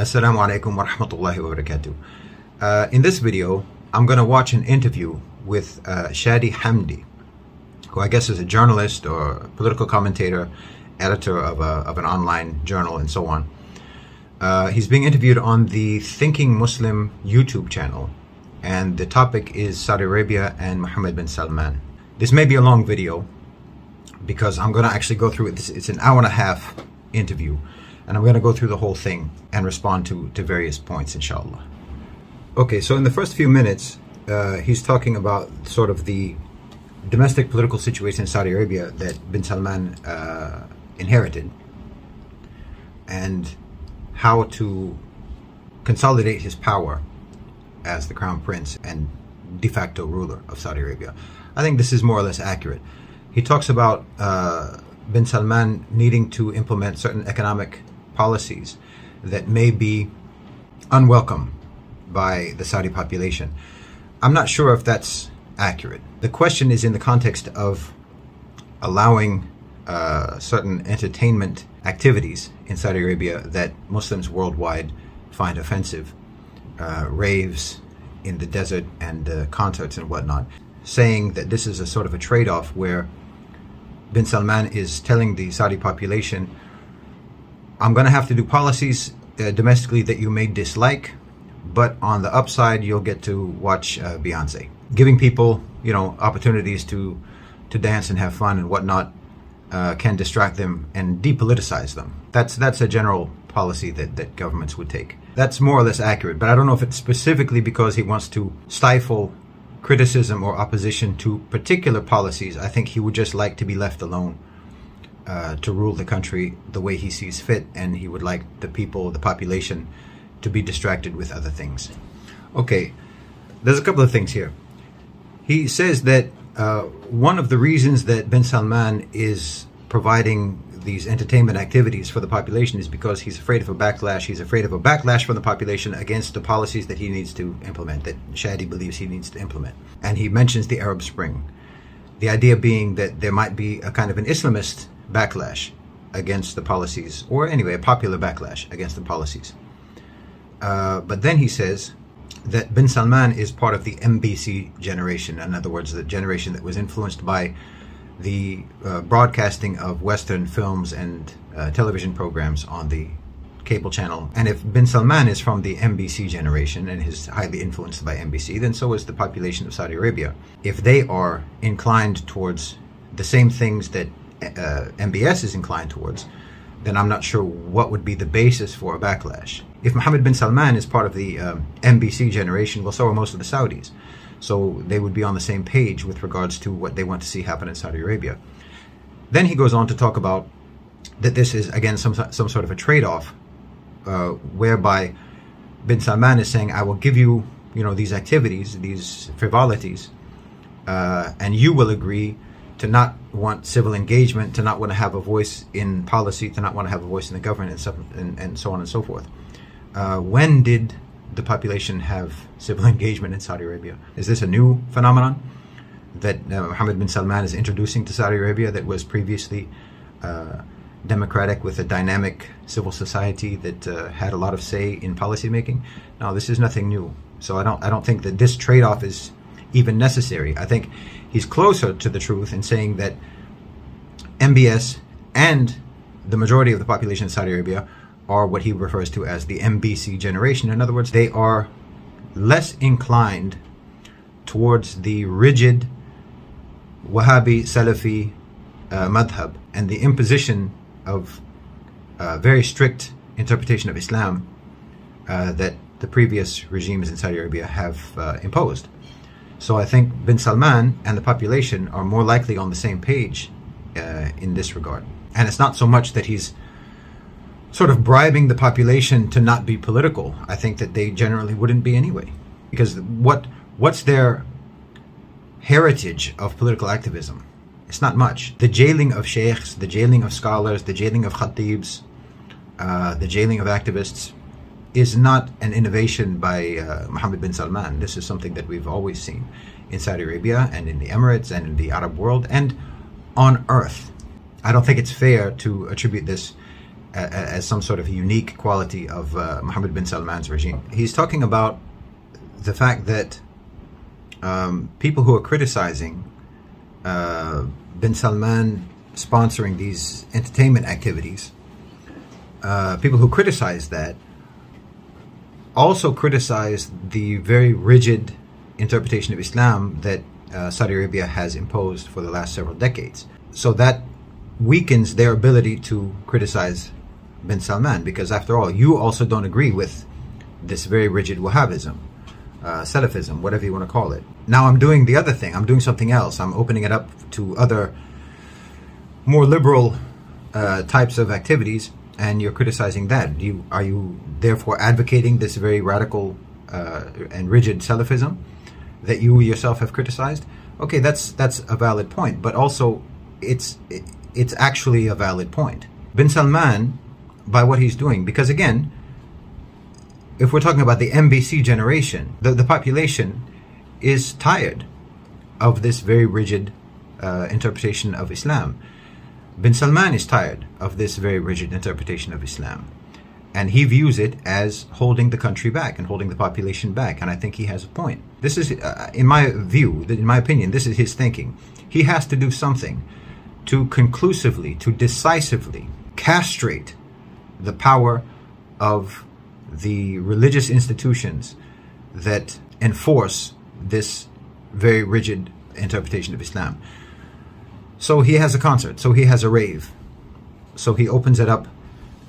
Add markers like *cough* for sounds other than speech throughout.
Assalamu alaikum wa rahmatullahi wa barakatuh. Uh, in this video, I'm going to watch an interview with uh, Shadi Hamdi, who I guess is a journalist or political commentator, editor of, a, of an online journal, and so on. Uh, he's being interviewed on the Thinking Muslim YouTube channel, and the topic is Saudi Arabia and Mohammed bin Salman. This may be a long video because I'm going to actually go through it. It's an hour and a half interview, and I'm going to go through the whole thing and respond to, to various points, inshallah. Okay, so in the first few minutes, uh, he's talking about sort of the domestic political situation in Saudi Arabia that bin Salman uh, inherited and how to consolidate his power as the crown prince and de facto ruler of Saudi Arabia. I think this is more or less accurate. He talks about uh, bin Salman needing to implement certain economic policies that may be unwelcome by the Saudi population. I'm not sure if that's accurate. The question is in the context of allowing uh, certain entertainment activities in Saudi Arabia that Muslims worldwide find offensive, uh, raves in the desert and uh, concerts and whatnot, saying that this is a sort of a trade off where bin Salman is telling the Saudi population, I'm going to have to do policies uh, domestically that you may dislike, but on the upside, you'll get to watch uh, Beyonce. Giving people, you know, opportunities to to dance and have fun and whatnot uh, can distract them and depoliticize them. That's that's a general policy that, that governments would take. That's more or less accurate, but I don't know if it's specifically because he wants to stifle criticism or opposition to particular policies. I think he would just like to be left alone uh, to rule the country the way he sees fit, and he would like the people, the population, to be distracted with other things. Okay, there's a couple of things here. He says that uh, one of the reasons that bin Salman is providing these entertainment activities for the population is because he's afraid of a backlash. He's afraid of a backlash from the population against the policies that he needs to implement, that Shadi believes he needs to implement. And he mentions the Arab Spring. The idea being that there might be a kind of an Islamist backlash against the policies, or anyway, a popular backlash against the policies. Uh, but then he says that bin Salman is part of the MBC generation. In other words, the generation that was influenced by the uh, broadcasting of Western films and uh, television programs on the cable channel. And if bin Salman is from the MBC generation and is highly influenced by MBC, then so is the population of Saudi Arabia. If they are inclined towards the same things that uh, MBS is inclined towards, then I'm not sure what would be the basis for a backlash. If Mohammed bin Salman is part of the um, MBC generation, well, so are most of the Saudis. So they would be on the same page with regards to what they want to see happen in Saudi Arabia. Then he goes on to talk about that this is, again, some, some sort of a trade-off uh, whereby bin Salman is saying, I will give you, you know, these activities, these frivolities, uh, and you will agree to not want civil engagement, to not want to have a voice in policy, to not want to have a voice in the government, and, so, and, and so on and so forth. Uh, when did the population have civil *laughs* engagement in Saudi Arabia? Is this a new phenomenon that uh, Mohammed bin Salman is introducing to Saudi Arabia that was previously uh, democratic with a dynamic civil society that uh, had a lot of say in policymaking? No, this is nothing new. So I don't I don't think that this trade-off is even necessary. I think he's closer to the truth in saying that MBS and the majority of the population in Saudi Arabia are what he refers to as the MBC generation. In other words, they are less inclined towards the rigid Wahhabi Salafi uh, madhab and the imposition of uh, very strict interpretation of Islam uh, that the previous regimes in Saudi Arabia have uh, imposed. So I think bin Salman and the population are more likely on the same page uh, in this regard. And it's not so much that he's sort of bribing the population to not be political. I think that they generally wouldn't be anyway. Because what what's their heritage of political activism? It's not much. The jailing of sheikhs, the jailing of scholars, the jailing of khatibs, uh, the jailing of activists, is not an innovation by uh, Mohammed bin Salman. This is something that we've always seen in Saudi Arabia and in the Emirates and in the Arab world and on earth. I don't think it's fair to attribute this as some sort of unique quality of uh, Mohammed bin Salman's regime. He's talking about the fact that um, people who are criticizing uh, bin Salman sponsoring these entertainment activities, uh, people who criticize that also criticize the very rigid interpretation of Islam that uh, Saudi Arabia has imposed for the last several decades. So that weakens their ability to criticize bin Salman because, after all, you also don't agree with this very rigid Wahhabism, uh, Salafism, whatever you want to call it. Now I'm doing the other thing. I'm doing something else. I'm opening it up to other more liberal uh, types of activities, and you're criticizing that. Do you are you therefore advocating this very radical uh, and rigid Salafism that you yourself have criticized? Okay, that's that's a valid point, but also it's it's actually a valid point. Bin Salman, by what he's doing, because again, if we're talking about the MBC generation, the, the population is tired of this very rigid uh, interpretation of Islam. Bin Salman is tired of this very rigid interpretation of Islam. And he views it as holding the country back and holding the population back. And I think he has a point. This is, uh, in my view, in my opinion, this is his thinking. He has to do something to conclusively, to decisively castrate the power of the religious institutions that enforce this very rigid interpretation of Islam. So he has a concert, so he has a rave. So he opens it up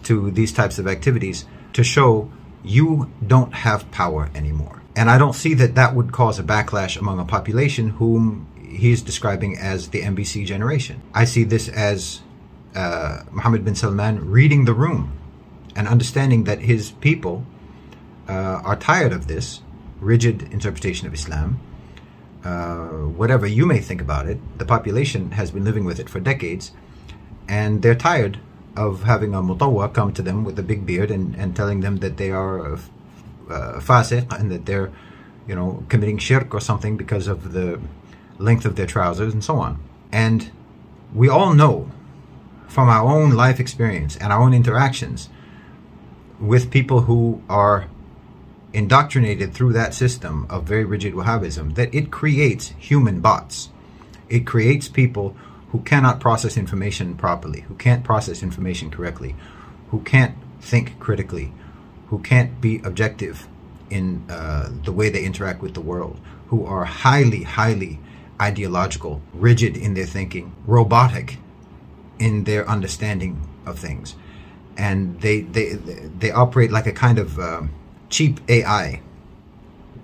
to these types of activities to show you don't have power anymore. And I don't see that that would cause a backlash among a population whom he's describing as the MBC generation. I see this as uh, Mohammed bin Salman reading the room and understanding that his people uh, are tired of this rigid interpretation of Islam uh, whatever you may think about it, the population has been living with it for decades, and they're tired of having a mutawwa come to them with a big beard and, and telling them that they are uh, fasiq and that they're, you know, committing shirk or something because of the length of their trousers and so on. And we all know from our own life experience and our own interactions with people who are indoctrinated through that system of very rigid Wahhabism that it creates human bots. It creates people who cannot process information properly, who can't process information correctly, who can't think critically, who can't be objective in uh, the way they interact with the world, who are highly, highly ideological, rigid in their thinking, robotic in their understanding of things. And they, they, they operate like a kind of um, cheap AI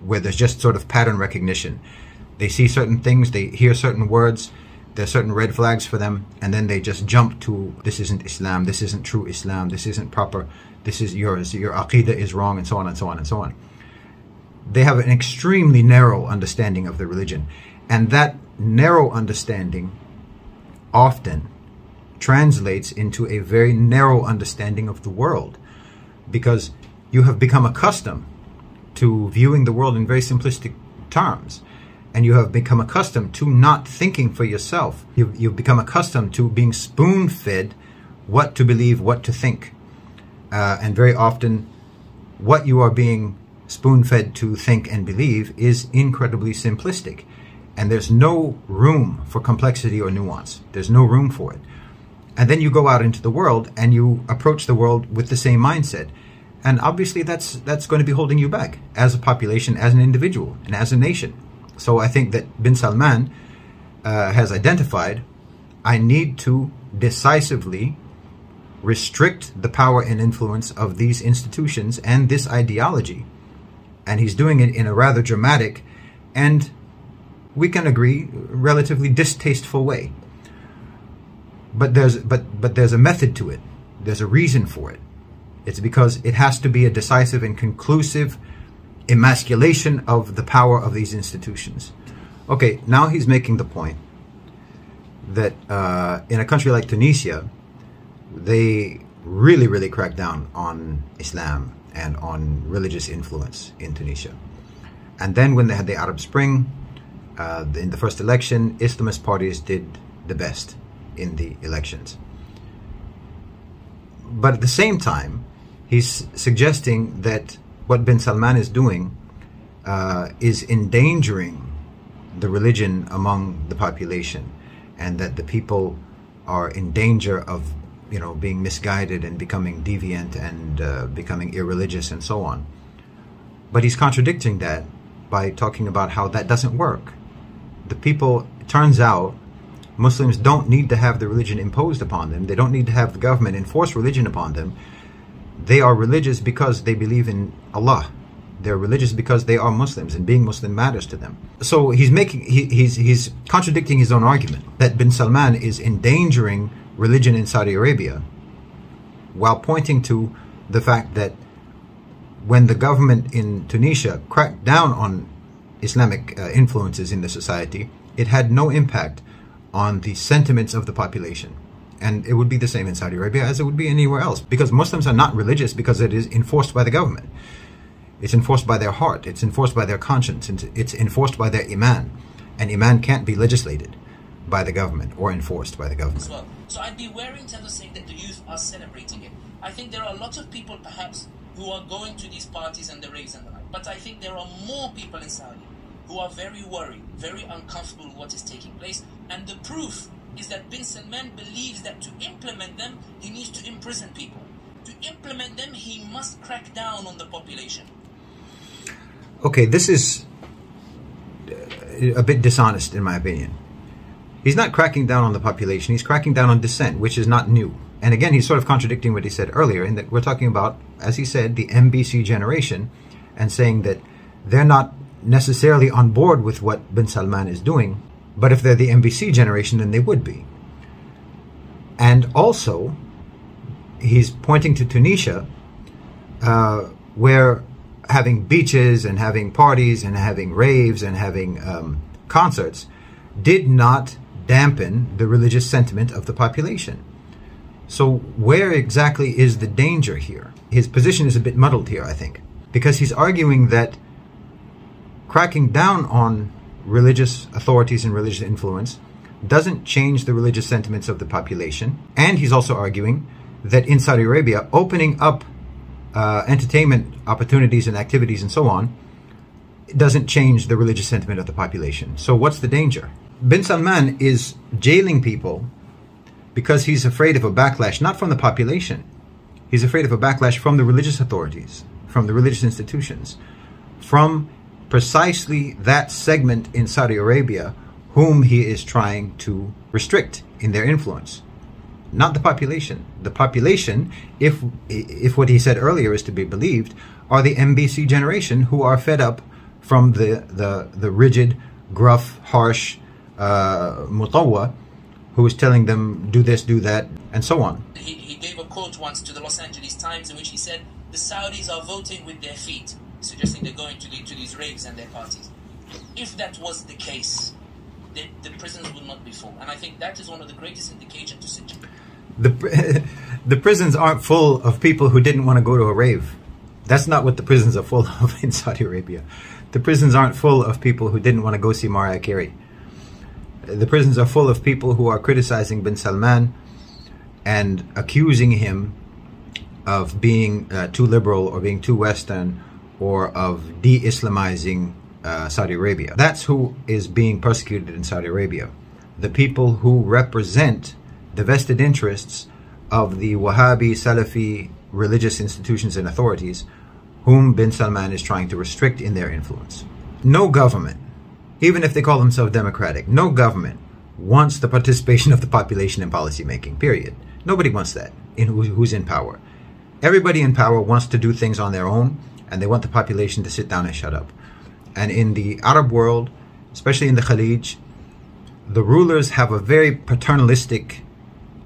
where there's just sort of pattern recognition. They see certain things, they hear certain words, there's certain red flags for them, and then they just jump to this isn't Islam, this isn't true Islam, this isn't proper, this is yours, your aqidah is wrong, and so on and so on and so on. They have an extremely narrow understanding of the religion, and that narrow understanding often translates into a very narrow understanding of the world because you have become accustomed to viewing the world in very simplistic terms. And you have become accustomed to not thinking for yourself. You've, you've become accustomed to being spoon fed what to believe, what to think. Uh, and very often, what you are being spoon fed to think and believe is incredibly simplistic. And there's no room for complexity or nuance. There's no room for it. And then you go out into the world and you approach the world with the same mindset and obviously that's that's going to be holding you back as a population, as an individual, and as a nation. So I think that bin Salman uh, has identified I need to decisively restrict the power and influence of these institutions and this ideology. And he's doing it in a rather dramatic and we can agree relatively distasteful way. But there's but but there's a method to it. There's a reason for it. It's because it has to be a decisive and conclusive emasculation of the power of these institutions. Okay, now he's making the point that uh, in a country like Tunisia, they really, really crack down on Islam and on religious influence in Tunisia. And then when they had the Arab Spring, uh, in the first election, Islamist parties did the best in the elections but at the same time, he's suggesting that what bin Salman is doing uh, is endangering the religion among the population, and that the people are in danger of, you know, being misguided and becoming deviant and uh, becoming irreligious and so on. But he's contradicting that by talking about how that doesn't work. The people, turns out, Muslims don't need to have the religion imposed upon them. They don't need to have the government enforce religion upon them. They are religious because they believe in Allah. They're religious because they are Muslims and being Muslim matters to them. So he's making he, he's he's contradicting his own argument that bin Salman is endangering religion in Saudi Arabia while pointing to the fact that when the government in Tunisia cracked down on Islamic uh, influences in the society, it had no impact on the sentiments of the population. And it would be the same in Saudi Arabia as it would be anywhere else because Muslims are not religious because it is enforced by the government. It's enforced by their heart, it's enforced by their conscience, it's enforced by their iman. And iman can't be legislated by the government or enforced by the government. Well. So I'd be wary in terms of saying that the youth are celebrating it. I think there are a lot of people perhaps who are going to these parties and the raves and the like. But I think there are more people in Saudi who are very worried, very uncomfortable with what is taking place. And the proof is that bin Salman believes that to implement them, he needs to imprison people. To implement them, he must crack down on the population. Okay, this is uh, a bit dishonest in my opinion. He's not cracking down on the population, he's cracking down on dissent, which is not new. And again, he's sort of contradicting what he said earlier in that we're talking about, as he said, the MBC generation and saying that they're not necessarily on board with what bin Salman is doing, but if they're the MBC generation, then they would be. And also, he's pointing to Tunisia, uh, where having beaches and having parties and having raves and having um, concerts did not dampen the religious sentiment of the population. So, where exactly is the danger here? His position is a bit muddled here, I think, because he's arguing that cracking down on religious authorities and religious influence doesn't change the religious sentiments of the population. And he's also arguing that in Saudi Arabia, opening up uh, entertainment opportunities and activities and so on doesn't change the religious sentiment of the population. So, what's the danger? Bin Salman is jailing people because he's afraid of a backlash, not from the population. He's afraid of a backlash from the religious authorities, from the religious institutions, from precisely that segment in Saudi Arabia whom he is trying to restrict in their influence. Not the population. The population, if if what he said earlier is to be believed, are the MBC generation who are fed up from the the, the rigid, gruff, harsh uh, mutawwa who is telling them do this, do that, and so on. He, he gave a quote once to the Los Angeles Times in which he said, the Saudis are voting with their feet suggesting they're going to, the, to these raves and their parties. If that was the case, the, the prisons would not be full. And I think that is one of the greatest indications to suggest. The, *laughs* the prisons aren't full of people who didn't want to go to a rave. That's not what the prisons are full of *laughs* in Saudi Arabia. The prisons aren't full of people who didn't want to go see Mariah Carey. The prisons are full of people who are criticizing bin Salman and accusing him of being uh, too liberal or being too Western or of de Islamizing uh, Saudi Arabia. That's who is being persecuted in Saudi Arabia. The people who represent the vested interests of the Wahhabi, Salafi religious institutions and authorities whom bin Salman is trying to restrict in their influence. No government, even if they call themselves democratic, no government wants the participation of the population in policymaking, period. Nobody wants that in who's in power. Everybody in power wants to do things on their own and they want the population to sit down and shut up. And in the Arab world, especially in the Khalij, the rulers have a very paternalistic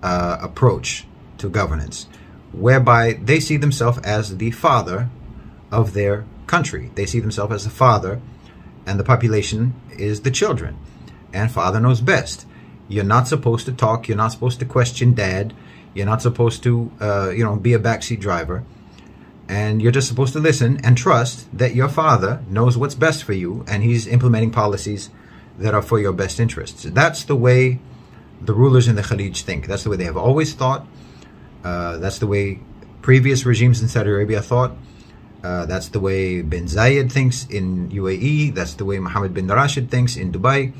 uh, approach to governance, whereby they see themselves as the father of their country. They see themselves as the father, and the population is the children. And father knows best. You're not supposed to talk. You're not supposed to question dad. You're not supposed to, uh, you know, be a backseat driver and you're just supposed to listen and trust that your father knows what's best for you and he's implementing policies that are for your best interests. That's the way the rulers in the Khalij think. That's the way they have always thought. Uh, that's the way previous regimes in Saudi Arabia thought. Uh, that's the way bin Zayed thinks in UAE. That's the way Mohammed bin Rashid thinks in Dubai.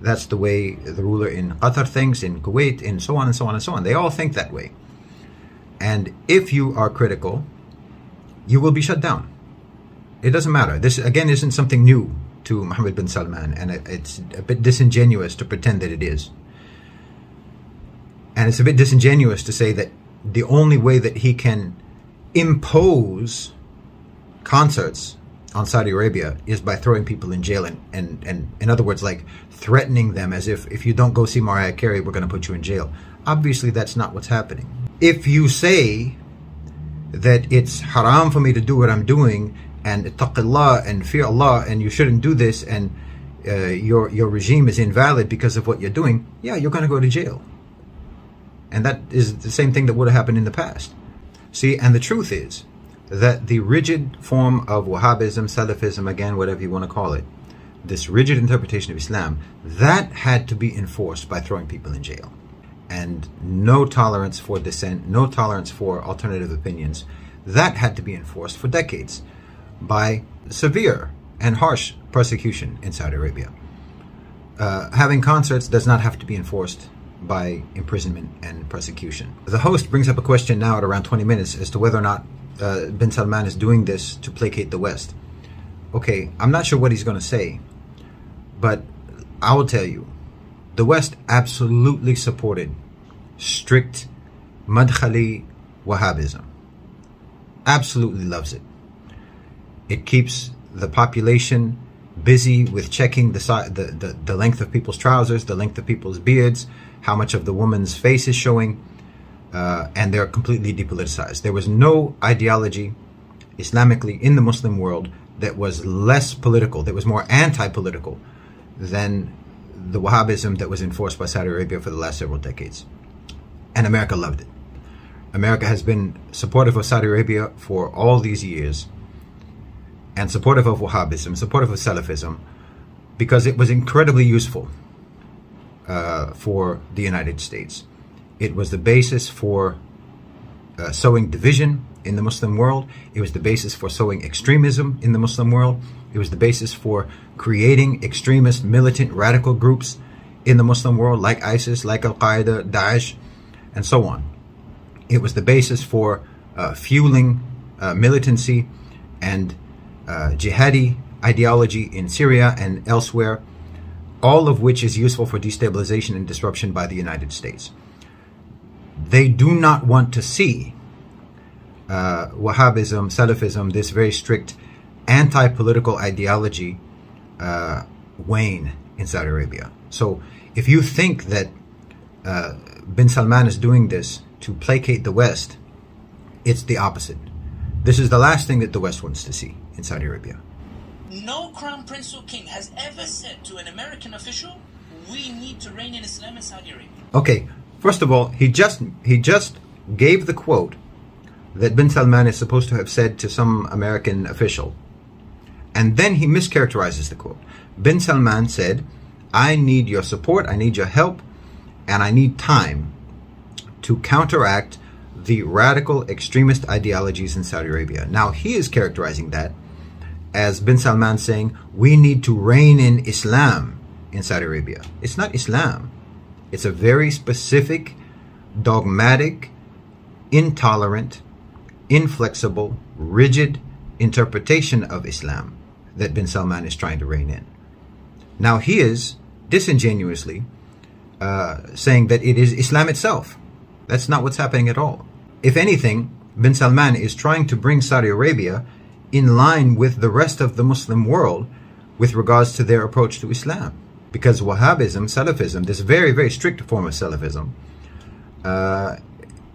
That's the way the ruler in Qatar thinks, in Kuwait, and so on and so on and so on. They all think that way. And if you are critical, you will be shut down. It doesn't matter. This, again, isn't something new to Mohammed bin Salman, and it's a bit disingenuous to pretend that it is. And it's a bit disingenuous to say that the only way that he can impose concerts on Saudi Arabia is by throwing people in jail and, and, and in other words, like threatening them as if if you don't go see Mariah Carey, we're going to put you in jail. Obviously, that's not what's happening. If you say that it's haram for me to do what I'm doing and taqillah and fear Allah and you shouldn't do this and uh, your your regime is invalid because of what you're doing, yeah, you're going to go to jail. And that is the same thing that would have happened in the past. See, and the truth is that the rigid form of Wahhabism, Salafism, again, whatever you want to call it, this rigid interpretation of Islam, that had to be enforced by throwing people in jail. And no tolerance for dissent, no tolerance for alternative opinions, that had to be enforced for decades by severe and harsh persecution in Saudi Arabia. Uh, having concerts does not have to be enforced by imprisonment and persecution. The host brings up a question now at around 20 minutes as to whether or not uh, bin Salman is doing this to placate the West. Okay, I'm not sure what he's going to say, but I will tell you, the West absolutely supported strict Madkhali Wahhabism. Absolutely loves it. It keeps the population busy with checking the, the, the, the length of people's trousers, the length of people's beards, how much of the woman's face is showing, uh, and they're completely depoliticized. There was no ideology Islamically in the Muslim world that was less political, that was more anti-political than the Wahhabism that was enforced by Saudi Arabia for the last several decades. And America loved it. America has been supportive of Saudi Arabia for all these years and supportive of Wahhabism, supportive of Salafism, because it was incredibly useful uh, for the United States. It was the basis for uh, sowing division in the Muslim world. It was the basis for sowing extremism in the Muslim world. It was the basis for creating extremist, militant, radical groups in the Muslim world like ISIS, like Al Qaeda, Daesh, and so on. It was the basis for uh, fueling uh, militancy and uh, jihadi ideology in Syria and elsewhere, all of which is useful for destabilization and disruption by the United States. They do not want to see uh, Wahhabism, Salafism, this very strict anti-political ideology uh, wane in Saudi Arabia. So if you think that uh, bin Salman is doing this to placate the West, it's the opposite. This is the last thing that the West wants to see in Saudi Arabia. No crown prince or king has ever said to an American official, "We need to rein in Islam in Saudi Arabia." Okay, first of all, he just he just gave the quote that bin Salman is supposed to have said to some American official. And then he mischaracterizes the quote. Bin Salman said, I need your support, I need your help, and I need time to counteract the radical extremist ideologies in Saudi Arabia. Now, he is characterizing that as bin Salman saying, we need to rein in Islam in Saudi Arabia. It's not Islam. It's a very specific, dogmatic, intolerant, inflexible, rigid interpretation of Islam that bin Salman is trying to rein in. Now, he is disingenuously uh, saying that it is Islam itself. That's not what's happening at all. If anything, bin Salman is trying to bring Saudi Arabia in line with the rest of the Muslim world with regards to their approach to Islam. Because Wahhabism, Salafism, this very, very strict form of Salafism, uh,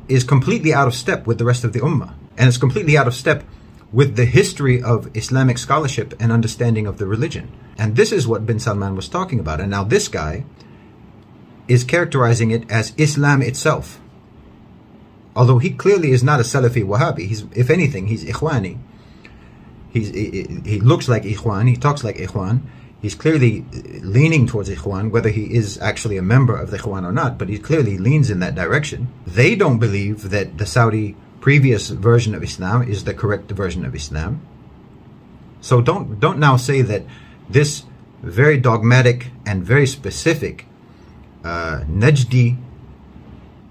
is completely out of step with the rest of the Ummah. And it's completely out of step with the history of Islamic scholarship and understanding of the religion. And this is what bin Salman was talking about. And now this guy is characterizing it as Islam itself. Although he clearly is not a Salafi Wahhabi. He's, if anything, he's Ikhwani. He's, he, he looks like Ikhwan. He talks like Ikhwan. He's clearly leaning towards Ikhwan, whether he is actually a member of the Ikhwan or not, but he clearly leans in that direction. They don't believe that the Saudi previous version of Islam is the correct version of Islam. So don't don't now say that this very dogmatic and very specific uh, Najdi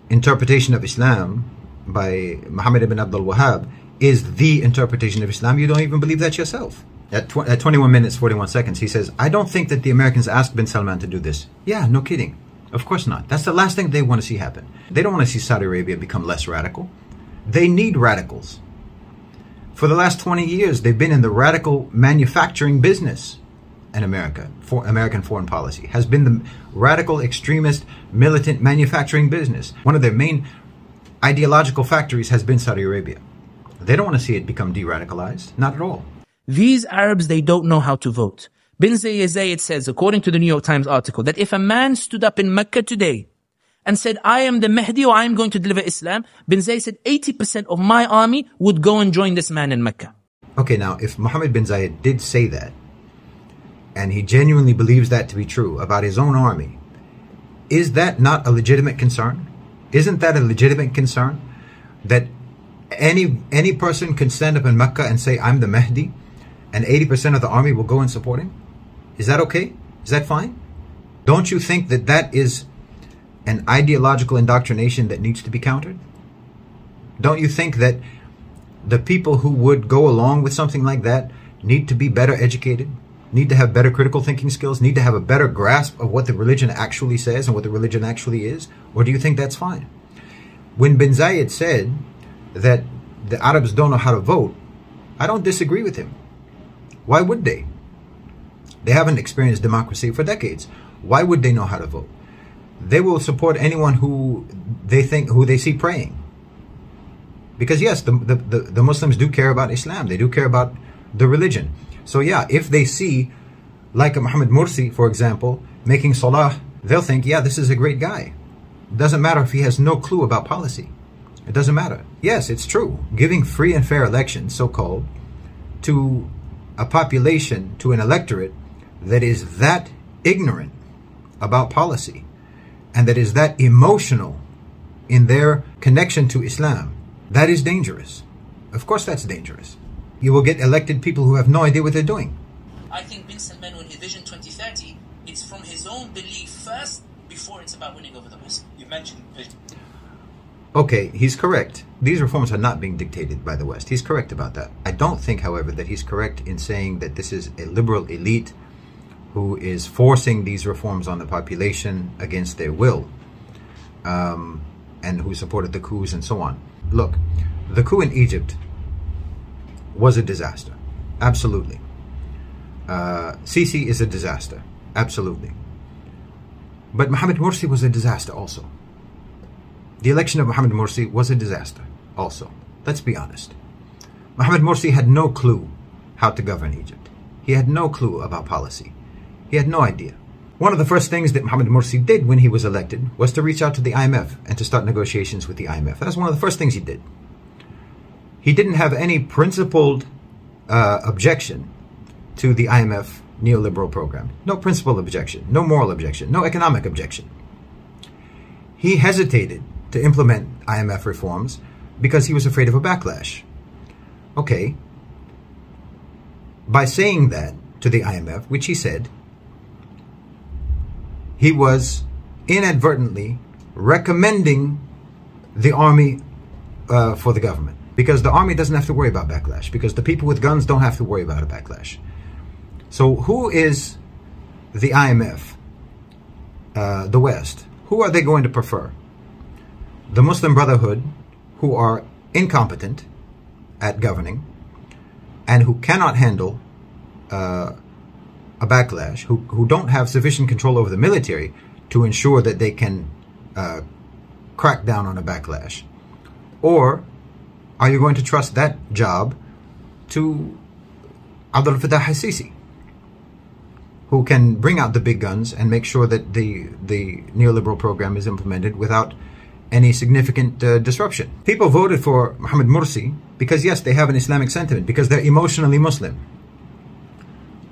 interpretation of Islam by Muhammad ibn Abdul Wahhab is the interpretation of Islam. You don't even believe that yourself. At, tw- at 21 minutes 41 seconds, he says, I don't think that the Americans asked bin Salman to do this. Yeah, no kidding. Of course not. That's the last thing they want to see happen. They don't want to see Saudi Arabia become less radical. They need radicals. For the last 20 years, they've been in the radical manufacturing business in America. For American foreign policy has been the radical extremist militant manufacturing business. One of their main ideological factories has been Saudi Arabia. They don't want to see it become de-radicalized. Not at all. These Arabs, they don't know how to vote. Bin Zayed says, according to the New York Times article, that if a man stood up in Mecca today and said, I am the Mahdi or I am going to deliver Islam, Bin Zayed said 80% of my army would go and join this man in Mecca. Okay, now, if Muhammad bin Zayed did say that, and he genuinely believes that to be true about his own army, is that not a legitimate concern? Isn't that a legitimate concern? That any any person can stand up in Mecca and say, I'm the Mahdi, and 80% of the army will go and support him? Is that okay? Is that fine? Don't you think that that is an ideological indoctrination that needs to be countered? Don't you think that the people who would go along with something like that need to be better educated, need to have better critical thinking skills, need to have a better grasp of what the religion actually says and what the religion actually is? Or do you think that's fine? When Bin Zayed said that the Arabs don't know how to vote, I don't disagree with him. Why would they? They haven't experienced democracy for decades. Why would they know how to vote? They will support anyone who they think who they see praying. Because yes, the, the, the, the Muslims do care about Islam. They do care about the religion. So yeah, if they see like a Muhammad Mursi, for example, making salah, they'll think, yeah, this is a great guy. It doesn't matter if he has no clue about policy. It doesn't matter. Yes, it's true. Giving free and fair elections, so called, to a population, to an electorate that is that ignorant about policy and that is that emotional in their connection to Islam, that is dangerous. Of course, that's dangerous. You will get elected people who have no idea what they're doing. I think Bin Salman, when he Vision 2030, it's from his own belief first before it's about winning over the West. You mentioned vision. Okay, he's correct. These reforms are not being dictated by the West. He's correct about that. I don't think, however, that he's correct in saying that this is a liberal elite who is forcing these reforms on the population against their will um, and who supported the coups and so on. Look, the coup in Egypt was a disaster. Absolutely. Uh, Sisi is a disaster. Absolutely. But Mohamed Morsi was a disaster also. The election of Mohamed Morsi was a disaster also. Let's be honest. Mohamed Morsi had no clue how to govern Egypt. He had no clue about policy. He had no idea. One of the first things that Mohamed Morsi did when he was elected was to reach out to the IMF and to start negotiations with the IMF. That's one of the first things he did. He didn't have any principled uh, objection to the IMF neoliberal program. No principled objection, no moral objection, no economic objection. He hesitated to implement IMF reforms because he was afraid of a backlash. Okay. By saying that to the IMF, which he said, he was inadvertently recommending the army uh, for the government because the army doesn't have to worry about backlash because the people with guns don't have to worry about a backlash. So who is the IMF, uh, the West? Who are they going to prefer? The Muslim Brotherhood, who are incompetent at governing and who cannot handle uh, a backlash, who, who don't have sufficient control over the military to ensure that they can uh, crack down on a backlash? Or are you going to trust that job to Abdul Fattah al-Sisi, who can bring out the big guns and make sure that the, the neoliberal program is implemented without any significant uh, disruption. People voted for Mohamed Morsi because, yes, they have an Islamic sentiment, because they're emotionally Muslim.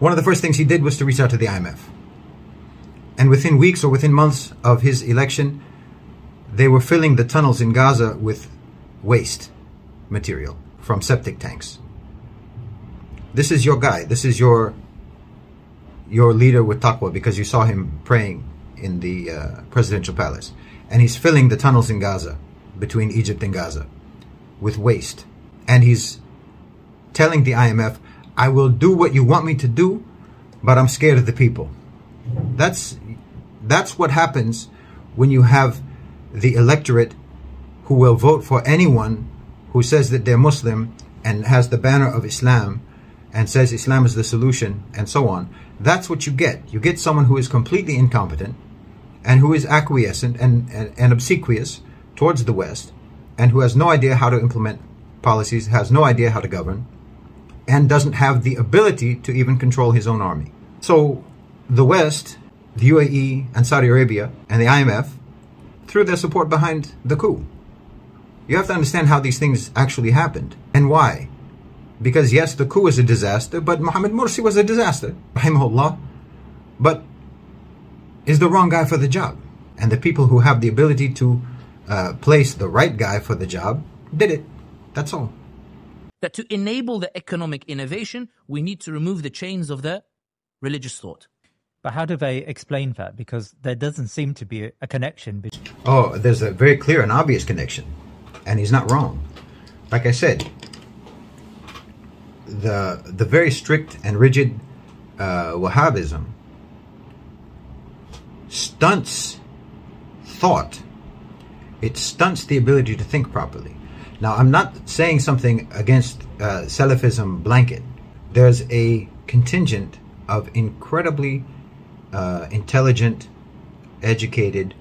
One of the first things he did was to reach out to the IMF. And within weeks or within months of his election, they were filling the tunnels in Gaza with waste material from septic tanks. This is your guy. This is your your leader with taqwa because you saw him praying in the uh, presidential palace. And he's filling the tunnels in Gaza, between Egypt and Gaza, with waste. And he's telling the IMF, I will do what you want me to do, but I'm scared of the people. That's, that's what happens when you have the electorate who will vote for anyone who says that they're Muslim and has the banner of Islam and says Islam is the solution and so on. That's what you get. You get someone who is completely incompetent and who is acquiescent and, and, and obsequious towards the West and who has no idea how to implement policies, has no idea how to govern, and doesn't have the ability to even control his own army. So the West, the UAE and Saudi Arabia and the IMF threw their support behind the coup. You have to understand how these things actually happened and why. Because yes, the coup was a disaster, but Mohammed Morsi was a disaster, rahimahullah, but is the wrong guy for the job. And the people who have the ability to uh, place the right guy for the job did it. That's all. That to enable the economic innovation, we need to remove the chains of the religious thought. But how do they explain that? Because there doesn't seem to be a connection between. Oh, there's a very clear and obvious connection. And he's not wrong. Like I said, the the very strict and rigid uh, Wahhabism stunts thought. It stunts the ability to think properly. Now, I'm not saying something against uh, Salafism blanket. There's a contingent of incredibly uh, intelligent, educated,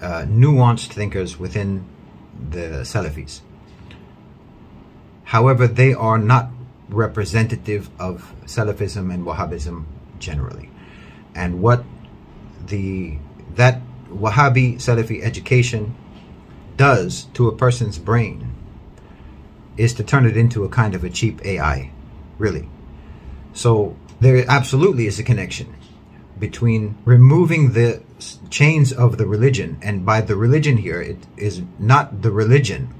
uh, nuanced thinkers within the Salafis. However, they are not representative of Salafism and Wahhabism generally. And what the that Wahhabi Salafi education does to a person's brain is to turn it into a kind of a cheap AI, really. So there absolutely is a connection between removing the chains of the religion, and by the religion here, it is not the religion,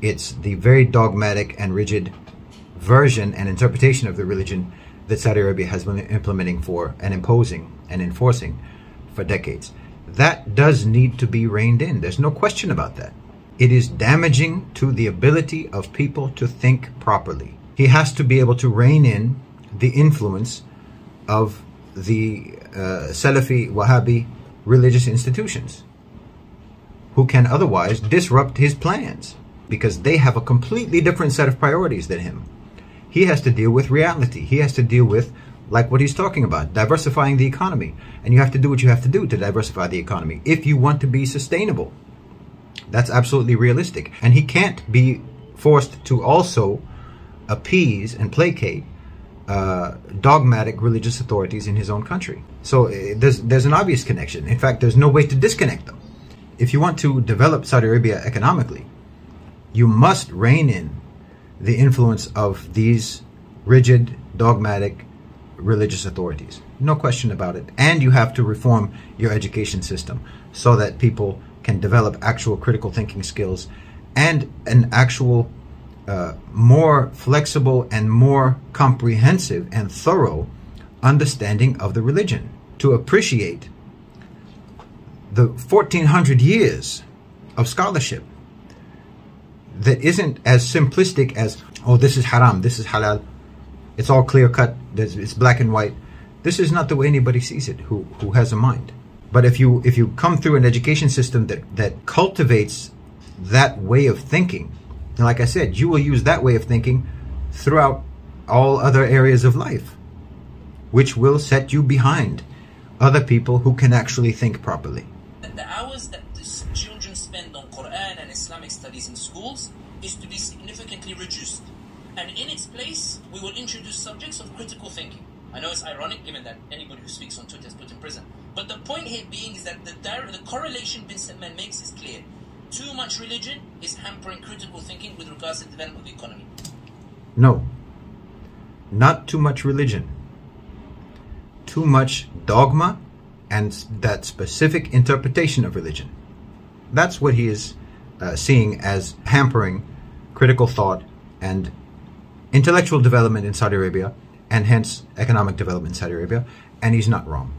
it's the very dogmatic and rigid version and interpretation of the religion that Saudi Arabia has been implementing for and imposing and enforcing for decades. That does need to be reined in. There's no question about that. It is damaging to the ability of people to think properly. He has to be able to rein in the influence of the uh, Salafi Wahhabi religious institutions who can otherwise disrupt his plans because they have a completely different set of priorities than him. He has to deal with reality. He has to deal with, like what he's talking about, diversifying the economy. And you have to do what you have to do to diversify the economy if you want to be sustainable. That's absolutely realistic. And he can't be forced to also appease and placate uh, dogmatic religious authorities in his own country. So uh, there's there's an obvious connection. In fact, there's no way to disconnect them. If you want to develop Saudi Arabia economically, you must rein in the influence of these rigid, dogmatic religious authorities. No question about it. And you have to reform your education system so that people can develop actual critical thinking skills and an actual uh, more flexible and more comprehensive and thorough understanding of the religion to appreciate the 1400 years of scholarship that isn't as simplistic as, oh, this is haram, this is halal. It's all clear cut, it's black and white. This is not the way anybody sees it who, who has a mind. But if you if you come through an education system that, that cultivates that way of thinking, and like I said, you will use that way of thinking throughout all other areas of life, which will set you behind other people who can actually think properly. The hours that children spend on Quran and Islamic studies in schools is to be significantly reduced. And in its place, we will introduce subjects of critical thinking. I know it's ironic given that anybody who speaks on Twitter is put in prison. But the point here being is that the, the correlation Bin Salman makes is clear. Too much religion is hampering critical thinking with regards to the development of the economy. No. Not too much religion. too much dogma and that specific interpretation of religion. That's what he is uh, seeing as hampering critical thought and intellectual development in Saudi Arabia and hence economic development in Saudi Arabia. And he's not wrong.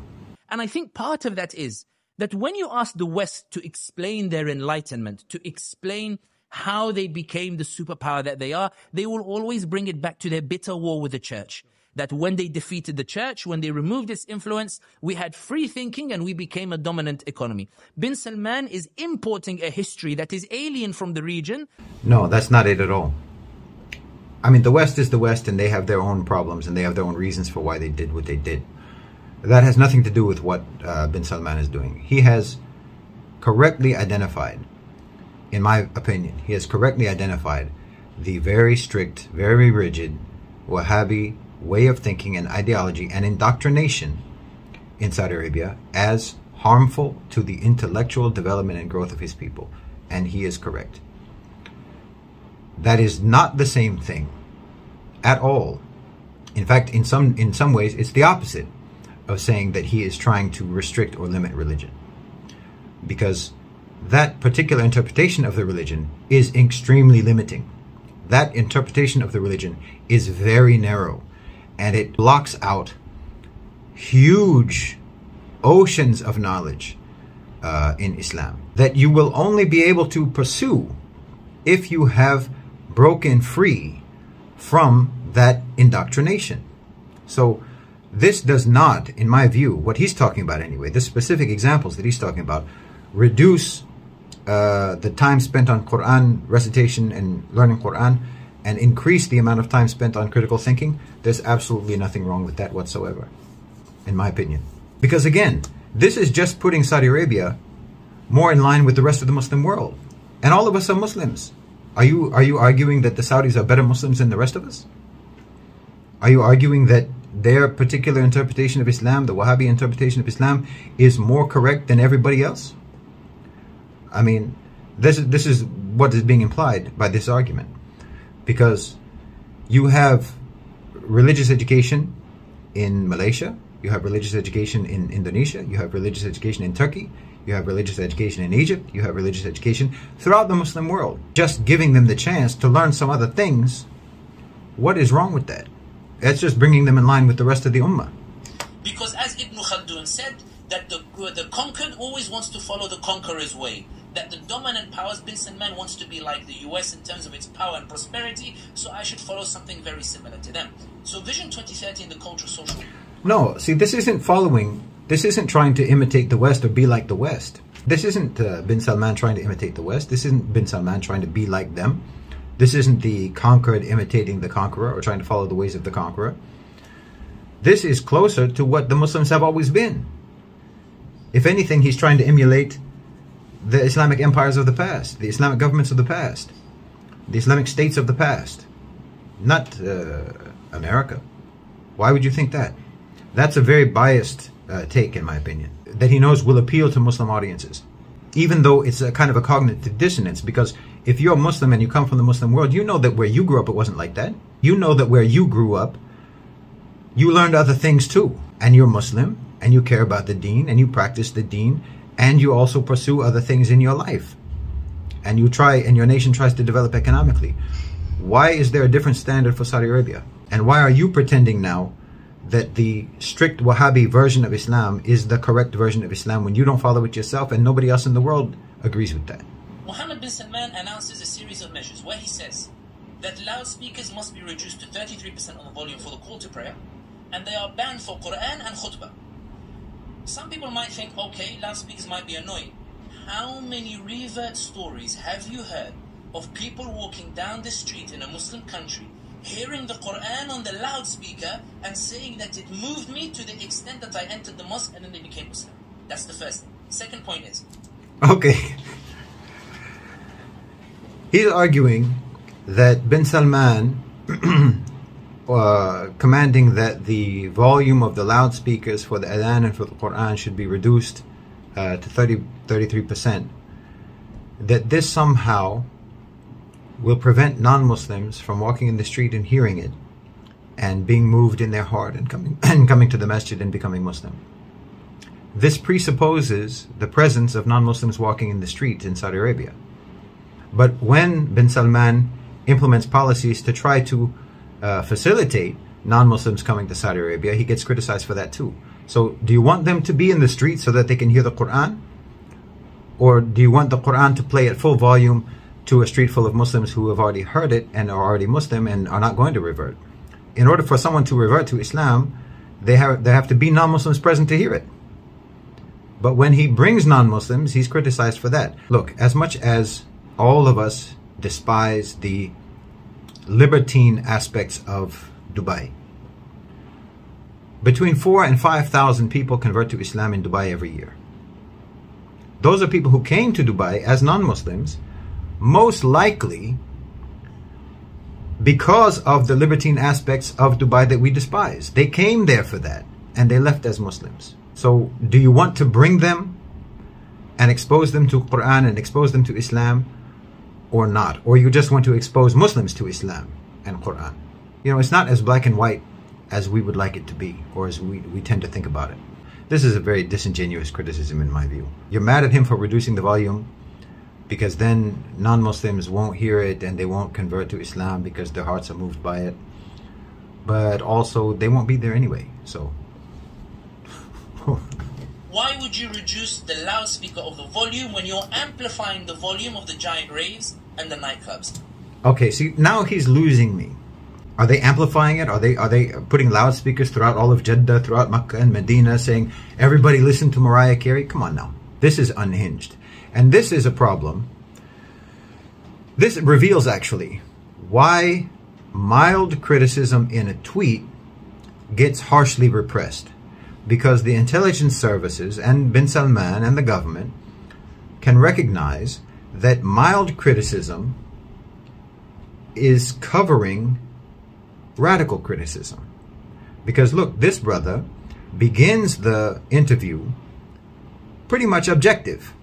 And I think part of that is that when you ask the West to explain their enlightenment, to explain how they became the superpower that they are, they will always bring it back to their bitter war with the church. That when they defeated the church, when they removed its influence, we had free thinking and we became a dominant economy. Bin Salman is importing a history that is alien from the region. No, that's not it at all. I mean, the West is the West and they have their own problems and they have their own reasons for why they did what they did. That has nothing to do with what uh, bin Salman is doing. He has correctly identified, in my opinion, he has correctly identified the very strict, very rigid Wahhabi way of thinking and ideology and indoctrination in Saudi Arabia as harmful to the intellectual development and growth of his people. And he is correct. That is not the same thing at all. In fact, in some in some ways, it's the opposite of saying that he is trying to restrict or limit religion. Because that particular interpretation of the religion is extremely limiting. That interpretation of the religion is very narrow and it blocks out huge oceans of knowledge uh, in Islam that you will only be able to pursue if you have broken free from that indoctrination. So this does not, in my view, what he's talking about anyway, the specific examples that he's talking about, reduce uh, the time spent on Quran recitation and learning Quran and increase the amount of time spent on critical thinking, there's absolutely nothing wrong with that whatsoever, in my opinion. Because again, this is just putting Saudi Arabia more in line with the rest of the Muslim world. And all of us are Muslims. Are you, are you arguing that the Saudis are better Muslims than the rest of us? Are you arguing that their particular interpretation of Islam, the Wahhabi interpretation of Islam, is more correct than everybody else? I mean, this is, this is what is being implied by this argument. Because you have religious education in Malaysia, you have religious education in Indonesia, you have religious education in Turkey, you have religious education in Egypt, you have religious education throughout the Muslim world. Just giving them the chance to learn some other things, what is wrong with that? That's just bringing them in line with the rest of the ummah. Because as Ibn Khaldun said, that the, the conquered always wants to follow the conqueror's way. That the dominant powers, Bin Salman wants to be like the US in terms of its power and prosperity, so I should follow something very similar to them. So Vision 2030 in the cultural social... No, see, this isn't following, this isn't trying to imitate the West or be like the West. This isn't uh, Bin Salman trying to imitate the West. This isn't Bin Salman trying to be like them. This isn't the conquered imitating the conqueror or trying to follow the ways of the conqueror. This is closer to what the Muslims have always been. If anything, he's trying to emulate the Islamic empires of the past, the Islamic governments of the past, the Islamic states of the past, not uh, America. Why would you think that? That's a very biased uh, take, in my opinion, that he knows will appeal to Muslim audiences, even though it's a kind of a cognitive dissonance because if you're a Muslim and you come from the Muslim world, you know that where you grew up, it wasn't like that. You know that where you grew up, you learned other things too. And you're Muslim and you care about the deen and you practice the deen and you also pursue other things in your life. And you try, and your nation tries to develop economically. Why is there a different standard for Saudi Arabia? And why are you pretending now that the strict Wahhabi version of Islam is the correct version of Islam when you don't follow it yourself and nobody else in the world agrees with that? Mohammed bin Salman announces a series of measures where he says that loudspeakers must be reduced to 33% of the volume for the call to prayer, and they are banned for Quran and khutbah. Some people might think, okay, loudspeakers might be annoying. How many revert stories have you heard of people walking down the street in a Muslim country, hearing the Quran on the loudspeaker, and saying that it moved me to the extent that I entered the mosque and then they became Muslim? That's the first thing. Second point is. Okay. He's arguing that bin Salman, *clears throat* uh, commanding that the volume of the loudspeakers for the Adhan and for the Quran should be reduced uh, to 30, 33%, that this somehow will prevent non Muslims from walking in the street and hearing it, and being moved in their heart and coming *clears throat* and coming to the masjid and becoming Muslim. This presupposes the presence of non-Muslims walking in the streets in Saudi Arabia. But when bin Salman implements policies to try to uh, facilitate non-Muslims coming to Saudi Arabia, he gets criticized for that too. So do you want them to be in the streets so that they can hear the Quran? Or do you want the Quran to play at full volume to a street full of Muslims who have already heard it and are already Muslim and are not going to revert? In order for someone to revert to Islam, they have, there have to be non-Muslims present to hear it. But when he brings non-Muslims, he's criticized for that. Look, as much as all of us despise the libertine aspects of Dubai, between four and 5,000 people convert to Islam in Dubai every year. Those are people who came to Dubai as non-Muslims, most likely because of the libertine aspects of Dubai that we despise. They came there for that and they left as Muslims. So do you want to bring them and expose them to Quran and expose them to Islam or not? Or you just want to expose Muslims to Islam and Quran? You know, it's not as black and white as we would like it to be or as we, we tend to think about it. This is a very disingenuous criticism in my view. You're mad at him for reducing the volume because then non-Muslims won't hear it and they won't convert to Islam because their hearts are moved by it. But also they won't be there anyway. So *laughs* Why would you reduce the loudspeaker of the volume when you're amplifying the volume of the giant raves and the nightclubs? Okay, see now he's losing me. Are they amplifying it? Are they are they putting loudspeakers throughout all of Jeddah, throughout Makkah and Medina, saying everybody listen to Mariah Carey? Come on now, this is unhinged, and this is a problem. This reveals actually why mild criticism in a tweet gets harshly repressed, because the intelligence services and Bin Salman and the government can recognize that mild criticism is covering radical criticism. Because look, this brother begins the interview pretty much objective,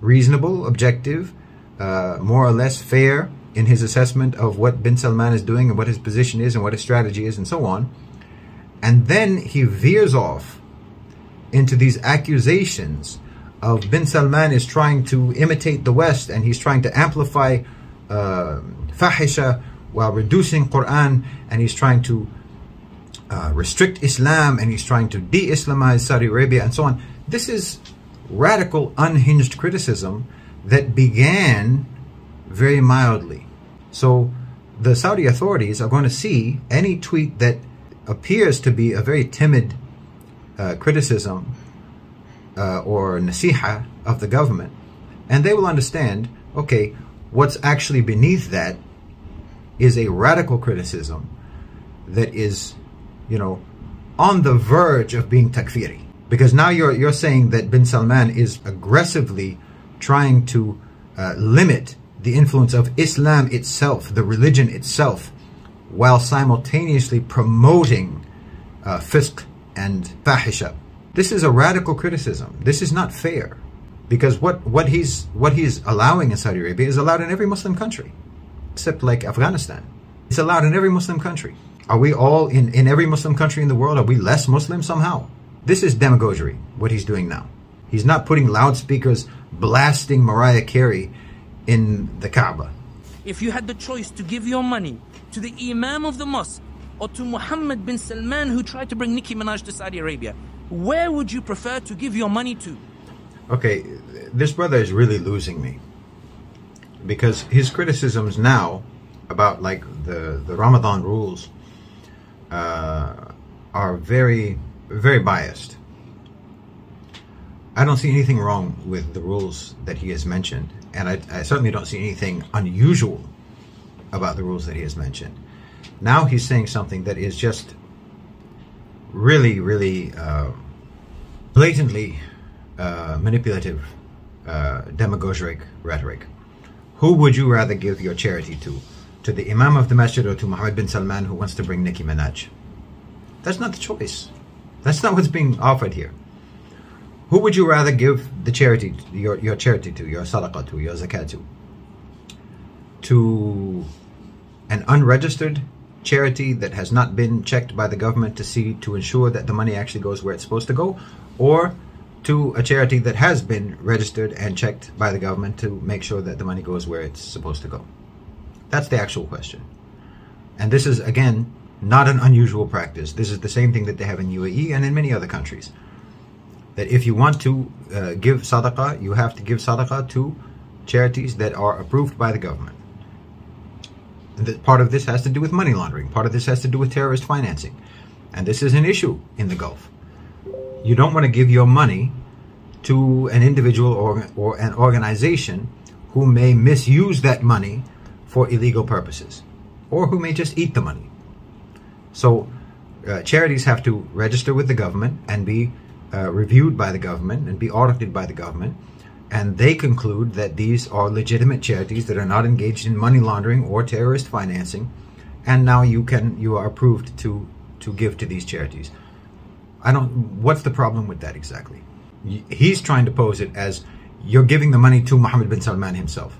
reasonable, objective, uh, more or less fair in his assessment of what bin Salman is doing and what his position is and what his strategy is and so on. And then he veers off into these accusations of bin Salman is trying to imitate the West and he's trying to amplify uh, fahisha while reducing Quran and he's trying to uh, restrict Islam and he's trying to de-Islamize Saudi Arabia and so on. This is radical, unhinged criticism that began very mildly. So the Saudi authorities are going to see any tweet that appears to be a very timid uh, criticism uh, or nasiha of the government, and they will understand, okay, what's actually beneath that is a radical criticism that is, you know, on the verge of being takfiri. Because now you're, you're saying that bin Salman is aggressively trying to uh, limit the influence of Islam itself, the religion itself, while simultaneously promoting uh, fisq and fahisha. This is a radical criticism. This is not fair. Because what, what, he's, what he's allowing in Saudi Arabia is allowed in every Muslim country except like Afghanistan. It's allowed in every Muslim country. Are we all in, in every Muslim country in the world? Are we less Muslim somehow? This is demagoguery, what he's doing now. He's not putting loudspeakers blasting Mariah Carey in the Kaaba. If you had the choice to give your money to the Imam of the mosque or to Mohammed bin Salman who tried to bring Nicki Minaj to Saudi Arabia, where would you prefer to give your money to? Okay, this brother is really losing me because his criticisms now about like the the Ramadan rules uh, are very very biased. I don't see anything wrong with the rules that he has mentioned, and I, I certainly don't see anything unusual about the rules that he has mentioned. Now he's saying something that is just really, really uh, blatantly uh, manipulative, uh, demagogic rhetoric. Who would you rather give your charity to? To the Imam of the Masjid or to Mohammed bin Salman who wants to bring Nicki Minaj? That's not the choice. That's not what's being offered here. Who would you rather give the charity, your, your charity to, your sadaqah to, your zakat to? To an unregistered charity that has not been checked by the government to see to ensure that the money actually goes where it's supposed to go, or to a charity that has been registered and checked by the government to make sure that the money goes where it's supposed to go? That's the actual question. And this is, again, not an unusual practice. This is the same thing that they have in UAE and in many other countries. That if you want to uh, give sadaqah, you have to give sadaqah to charities that are approved by the government. That part of this has to do with money laundering. Part of this has to do with terrorist financing. And this is an issue in the Gulf. You don't want to give your money to an individual or, or an organization who may misuse that money for illegal purposes or who may just eat the money. So, uh, charities have to register with the government and be uh, reviewed by the government and be audited by the government. And they conclude that these are legitimate charities that are not engaged in money laundering or terrorist financing. And now you can you are approved to to give to these charities. I don't. What's the problem with that exactly? He's trying to pose it as you're giving the money to Mohammed bin Salman himself.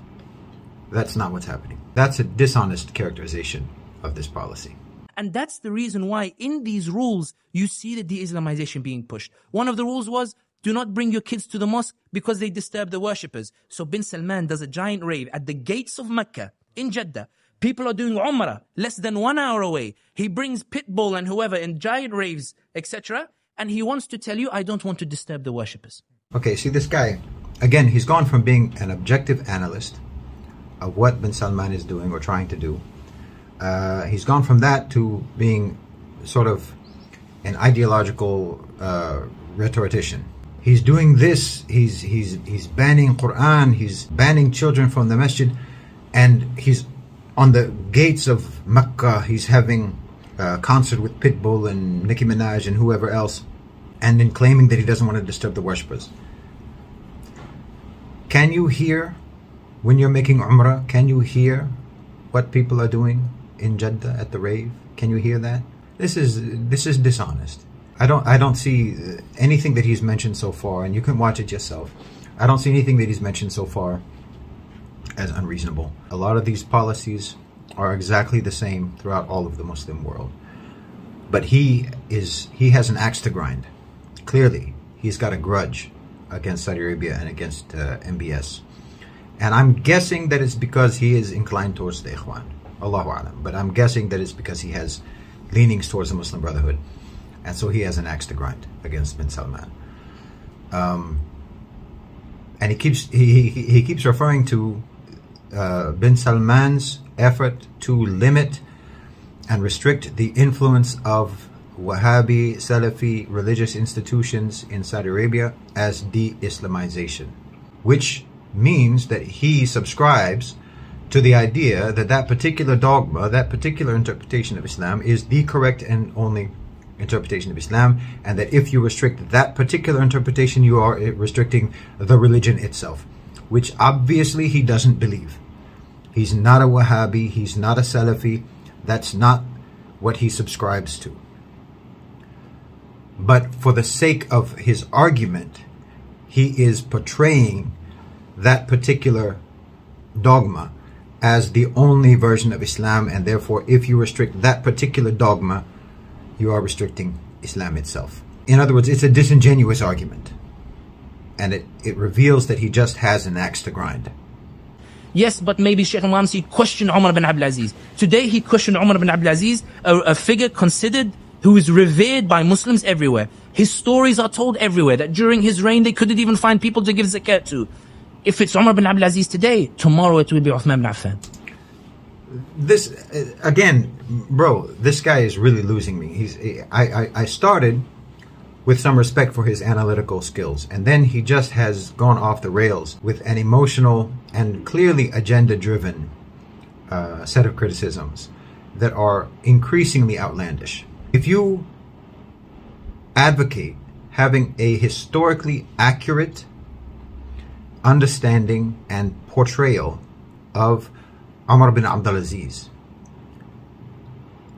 That's not what's happening. That's a dishonest characterization of this policy. And that's the reason why in these rules, you see the de-Islamization being pushed. One of the rules was, do not bring your kids to the mosque because they disturb the worshippers. So bin Salman does a giant rave at the gates of Mecca in Jeddah. People are doing Umrah less than one hour away. He brings Pitbull and whoever in giant raves, etc. And he wants to tell you, I don't want to disturb the worshippers. Okay, see this guy, again, he's gone from being an objective analyst of what bin Salman is doing or trying to do uh, he's gone from that to being sort of an ideological uh, rhetorician. He's doing this. He's he's he's banning Quran. He's banning children from the masjid, and he's on the gates of Mecca. He's having a concert with Pitbull and Nicki Minaj and whoever else, and then claiming that he doesn't want to disturb the worshippers. Can you hear when you're making Umrah? Can you hear what people are doing? In Jeddah at the rave? Can you hear that? This is this is dishonest. I don't I don't see anything that he's mentioned so far, and you can watch it yourself. I don't see anything that he's mentioned so far as unreasonable. A lot of these policies are exactly the same throughout all of the Muslim world. But he is he has an axe to grind. Clearly, he's got a grudge against Saudi Arabia and against uh, MBS. And I'm guessing that it's because he is inclined towards the Ikhwan. Allahu Alam. But I'm guessing that it's because he has leanings towards the Muslim Brotherhood. And so he has an axe to grind against bin Salman. Um, and he keeps he, he, he keeps referring to uh, bin Salman's effort to limit and restrict the influence of Wahhabi Salafi religious institutions in Saudi Arabia as de-Islamization, which means that he subscribes to the idea that that particular dogma, that particular interpretation of Islam is the correct and only interpretation of Islam, and that if you restrict that particular interpretation, you are restricting the religion itself, which obviously he doesn't believe. He's not a Wahhabi, he's not a Salafi, that's not what he subscribes to. But for the sake of his argument, he is portraying that particular dogma as the only version of Islam, and therefore, if you restrict that particular dogma, you are restricting Islam itself. In other words, it's a disingenuous argument, and it, it reveals that he just has an axe to grind. Yes, but maybe Sheikh Al-Mamsi questioned Umar bin Abdulaziz. Today he questioned Umar bin Abdulaziz, a, a figure considered who is revered by Muslims everywhere. His stories are told everywhere that during his reign they couldn't even find people to give zakat to. If it's Umar bin Abdul Aziz today, tomorrow it will be Uthman bin Affan. This again, bro. This guy is really losing me. He's I, I I started with some respect for his analytical skills, and then he just has gone off the rails with an emotional and clearly agenda-driven uh, set of criticisms that are increasingly outlandish. If you advocate having a historically accurate understanding and portrayal of Umar bin Abdul Aziz.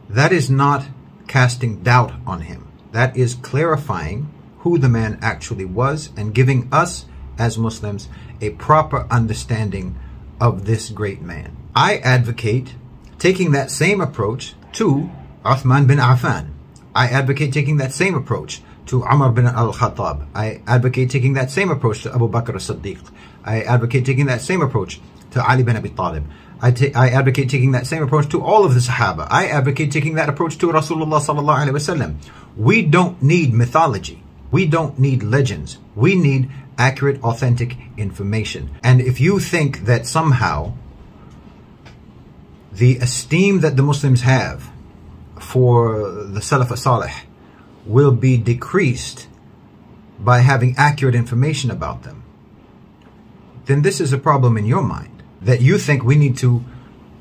That is not casting doubt on him. That is clarifying who the man actually was and giving us as Muslims a proper understanding of this great man. I advocate taking that same approach to Uthman bin Affan. I advocate taking that same approach to Umar bin al-Khattab. I advocate taking that same approach to Abu Bakr as-Siddiq. I advocate taking that same approach to Ali bin Abi Talib. I, I advocate taking that same approach to all of the Sahaba. I advocate taking that approach to Rasulullah sallallahu alaihi wasallam. We don't need mythology. We don't need legends. We need accurate, authentic information. And if you think that somehow the esteem that the Muslims have for the Salaf Salih will be decreased by having accurate information about them, then this is a problem in your mind. That you think we need to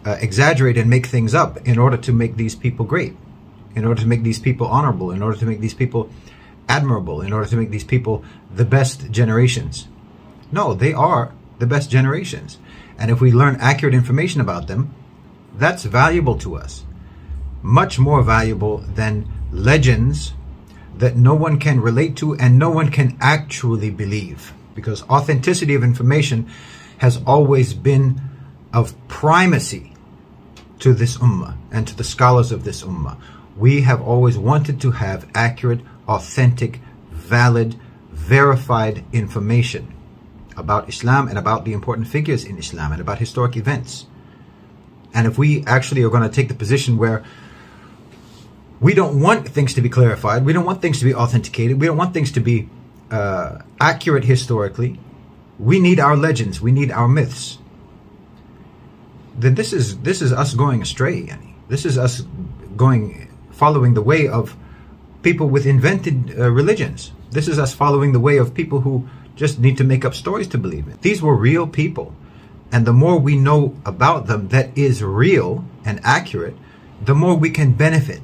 uh, exaggerate and make things up in order to make these people great, in order to make these people honorable, in order to make these people admirable, in order to make these people the best generations. No, they are the best generations. And if we learn accurate information about them, that's valuable to us. Much more valuable than legends that no one can relate to and no one can actually believe. Because authenticity of information has always been of primacy to this ummah and to the scholars of this ummah. We have always wanted to have accurate, authentic, valid, verified information about Islam and about the important figures in Islam and about historic events. And if we actually are going to take the position where we don't want things to be clarified, we don't want things to be authenticated, we don't want things to be uh, accurate historically, we need our legends, we need our myths. Then this is this is us going astray. Yani. This is us going following the way of people with invented uh, religions. This is us following the way of people who just need to make up stories to believe in. These were real people. And the more we know about them that is real and accurate, the more we can benefit.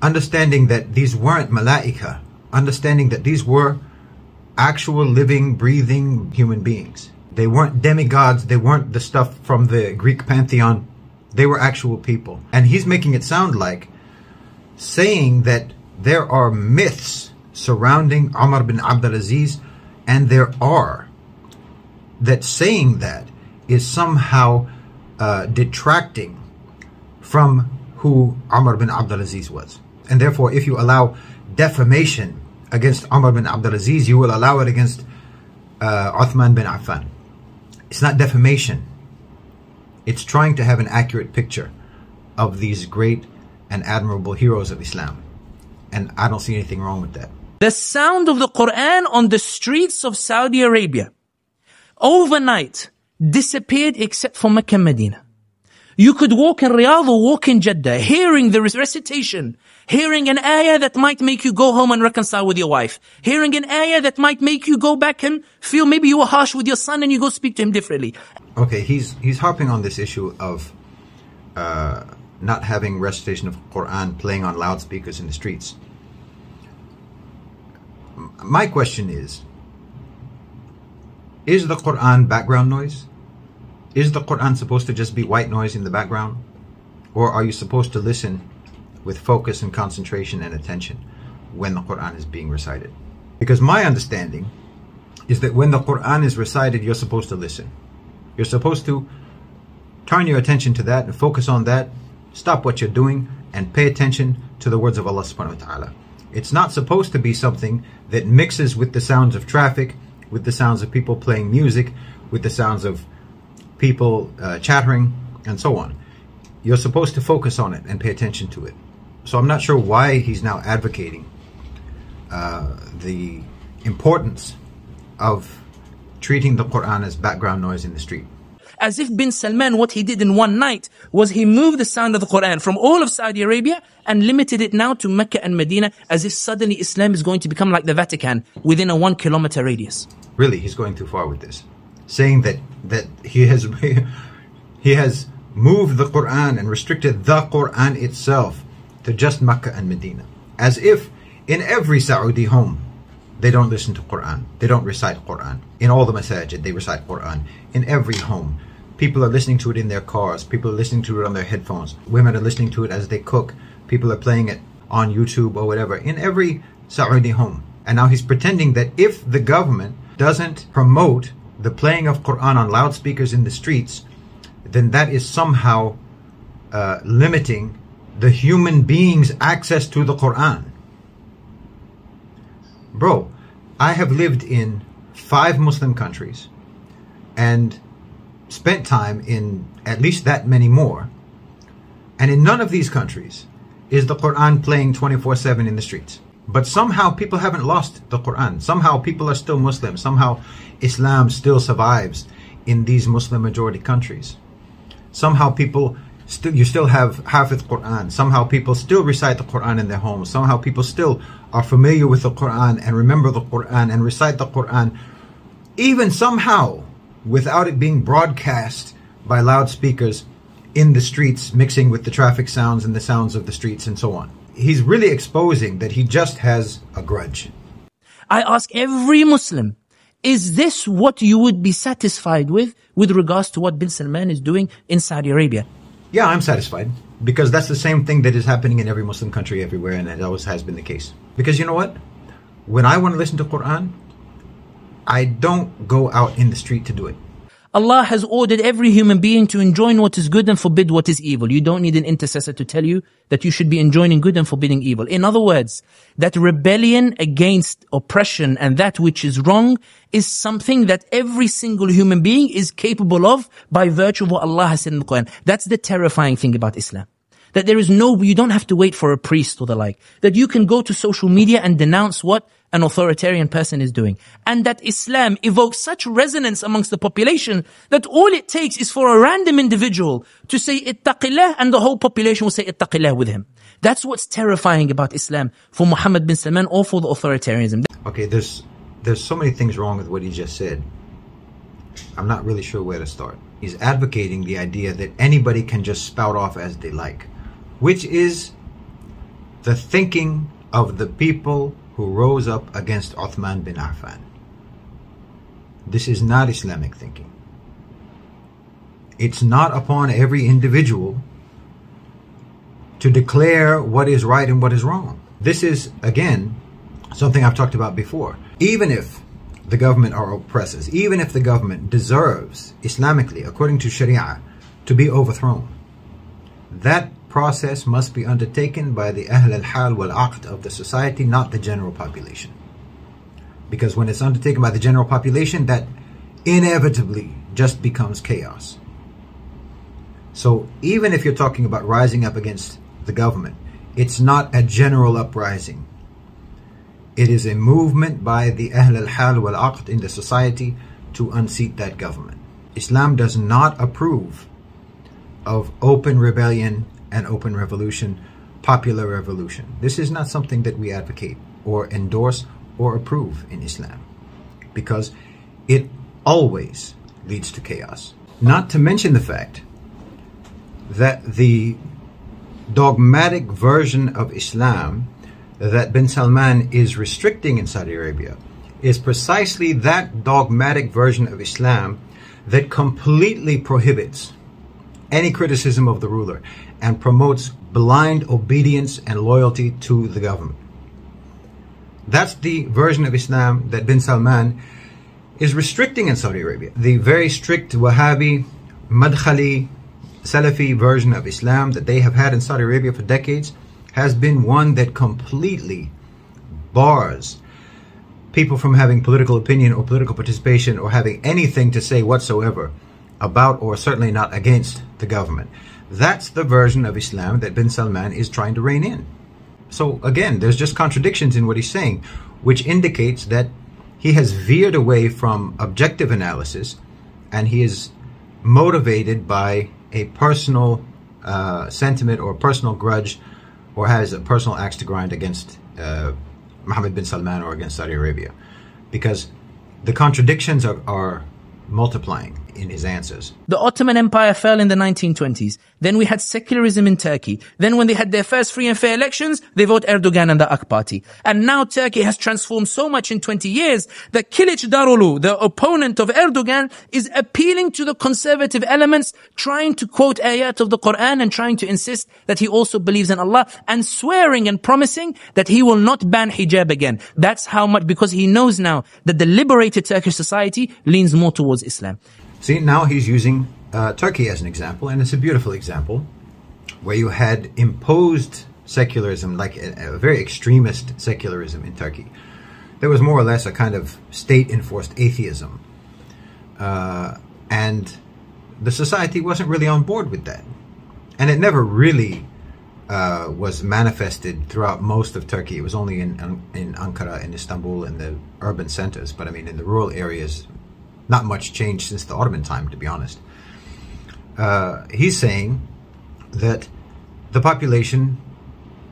Understanding that these weren't malaika, understanding that these were actual living, breathing human beings. They weren't demigods, they weren't the stuff from the Greek pantheon. They were actual people. And he's making it sound like saying that there are myths surrounding Umar bin Abdulaziz, and there are, that saying that is somehow uh, detracting from who Umar bin Abdulaziz was. And therefore, if you allow defamation against Umar bin Abdulaziz, you will allow it against uh, Uthman bin Affan. It's not defamation. It's trying to have an accurate picture of these great and admirable heroes of Islam. And I don't see anything wrong with that. The sound of the Quran on the streets of Saudi Arabia overnight disappeared except for Mecca and Medina. You could walk in Riyadh or walk in Jeddah, hearing the recitation, hearing an ayah that might make you go home and reconcile with your wife, hearing an ayah that might make you go back and feel maybe you were harsh with your son and you go speak to him differently. Okay, he's he's harping on this issue of uh, not having recitation of Quran playing on loudspeakers in the streets. My question is Is the Quran background noise? Is the Quran supposed to just be white noise in the background? Or are you supposed to listen with focus and concentration and attention when the Quran is being recited? Because my understanding is that when the Quran is recited, you're supposed to listen. You're supposed to turn your attention to that and focus on that, stop what you're doing, and pay attention to the words of Allah subhanahu wa ta'ala. It's not supposed to be something that mixes with the sounds of traffic, with the sounds of people playing music, with the sounds of people uh, chattering, and so on. You're supposed to focus on it and pay attention to it. So I'm not sure why he's now advocating uh, the importance of treating the Quran as background noise in the street. As if bin Salman, what he did in one night was he moved the sound of the Quran from all of Saudi Arabia and limited it now to Mecca and Medina as if suddenly Islam is going to become like the Vatican within a one kilometer radius. Really, he's going too far with this. Saying that, that he has *laughs* he has moved the Quran and restricted the Quran itself to just Mecca and Medina. As if in every Saudi home they don't listen to Quran. They don't recite Quran. In all the masajid, they recite Quran. In every home. People are listening to it in their cars. People are listening to it on their headphones. Women are listening to it as they cook. People are playing it on YouTube or whatever. In every Saudi home. And now he's pretending that if the government doesn't promote the playing of Quran on loudspeakers in the streets, then that is somehow uh, limiting the human being's access to the Quran. Bro, I have lived in five Muslim countries and spent time in at least that many more. And in none of these countries is the Quran playing 24 7 in the streets. But somehow people haven't lost the Quran. Somehow people are still Muslim. Somehow Islam still survives in these Muslim majority countries. Somehow people still you still have Hafiz Quran. Somehow people still recite the Quran in their homes. Somehow people still are familiar with the Quran and remember the Quran and recite the Quran. Even somehow, without it being broadcast by loudspeakers in the streets, mixing with the traffic sounds and the sounds of the streets and so on. He's really exposing that he just has a grudge. I ask every Muslim, is this what you would be satisfied with with regards to what bin Salman is doing in Saudi Arabia? Yeah, I'm satisfied because that's the same thing that is happening in every Muslim country everywhere and it always has been the case. Because you know what? When I want to listen to Quran, I don't go out in the street to do it. Allah has ordered every human being to enjoin what is good and forbid what is evil. You don't need an intercessor to tell you that you should be enjoining good and forbidding evil. In other words, that rebellion against oppression and that which is wrong is something that every single human being is capable of by virtue of what Allah has said in the Quran. That's the terrifying thing about Islam. That there is no, you don't have to wait for a priest or the like. That you can go to social media and denounce what an authoritarian person is doing. And that Islam evokes such resonance amongst the population that all it takes is for a random individual to say ittaqillah and the whole population will say ittaqillah with him. That's what's terrifying about Islam for Muhammad bin Salman or for the authoritarianism. Okay, there's there's so many things wrong with what he just said. I'm not really sure where to start. He's advocating the idea that anybody can just spout off as they like, which is the thinking of the people who rose up against Uthman bin Affan. This is not Islamic thinking. It's not upon every individual to declare what is right and what is wrong. This is, again, something I've talked about before. Even if the government are oppressors, even if the government deserves, Islamically, according to Sharia, to be overthrown, that process must be undertaken by the Ahl al-Hal wal-Aqd of the society, not the general population. Because when it's undertaken by the general population, that inevitably just becomes chaos. So even if you're talking about rising up against the government, it's not a general uprising. It is a movement by the Ahl al-Hal wal-Aqd in the society to unseat that government. Islam does not approve of open rebellion and open revolution, popular revolution. This is not something that we advocate or endorse or approve in Islam because it always leads to chaos. Not to mention the fact that the dogmatic version of Islam that bin Salman is restricting in Saudi Arabia is precisely that dogmatic version of Islam that completely prohibits any criticism of the ruler and promotes blind obedience and loyalty to the government. That's the version of Islam that bin Salman is restricting in Saudi Arabia. The very strict Wahhabi, Madkhali, Salafi version of Islam that they have had in Saudi Arabia for decades has been one that completely bars people from having political opinion or political participation or having anything to say whatsoever about or certainly not against the government. That's the version of Islam that bin Salman is trying to rein in. So again, there's just contradictions in what he's saying, which indicates that he has veered away from objective analysis and he is motivated by a personal uh, sentiment or personal grudge or has a personal axe to grind against uh, Mohammed bin Salman or against Saudi Arabia. Because the contradictions are, are multiplying in his answers. The Ottoman Empire fell in the 1920s. Then we had secularism in Turkey. Then when they had their first free and fair elections, they vote Erdogan and the AK party. And now Turkey has transformed so much in 20 years that Kilicdaroglu, the opponent of Erdogan, is appealing to the conservative elements, trying to quote ayat of the Quran and trying to insist that he also believes in Allah and swearing and promising that he will not ban hijab again. That's how much, because he knows now that the liberated Turkish society leans more towards Islam. See, now he's using uh, Turkey as an example, and it's a beautiful example where you had imposed secularism, like a, a very extremist secularism in Turkey. There was more or less a kind of state enforced atheism. Uh, and the society wasn't really on board with that. And it never really uh, was manifested throughout most of Turkey. It was only in, in Ankara and Istanbul and the urban centers. But I mean, in the rural areas, not much changed since the Ottoman time, to be honest. Uh, he's saying that the population,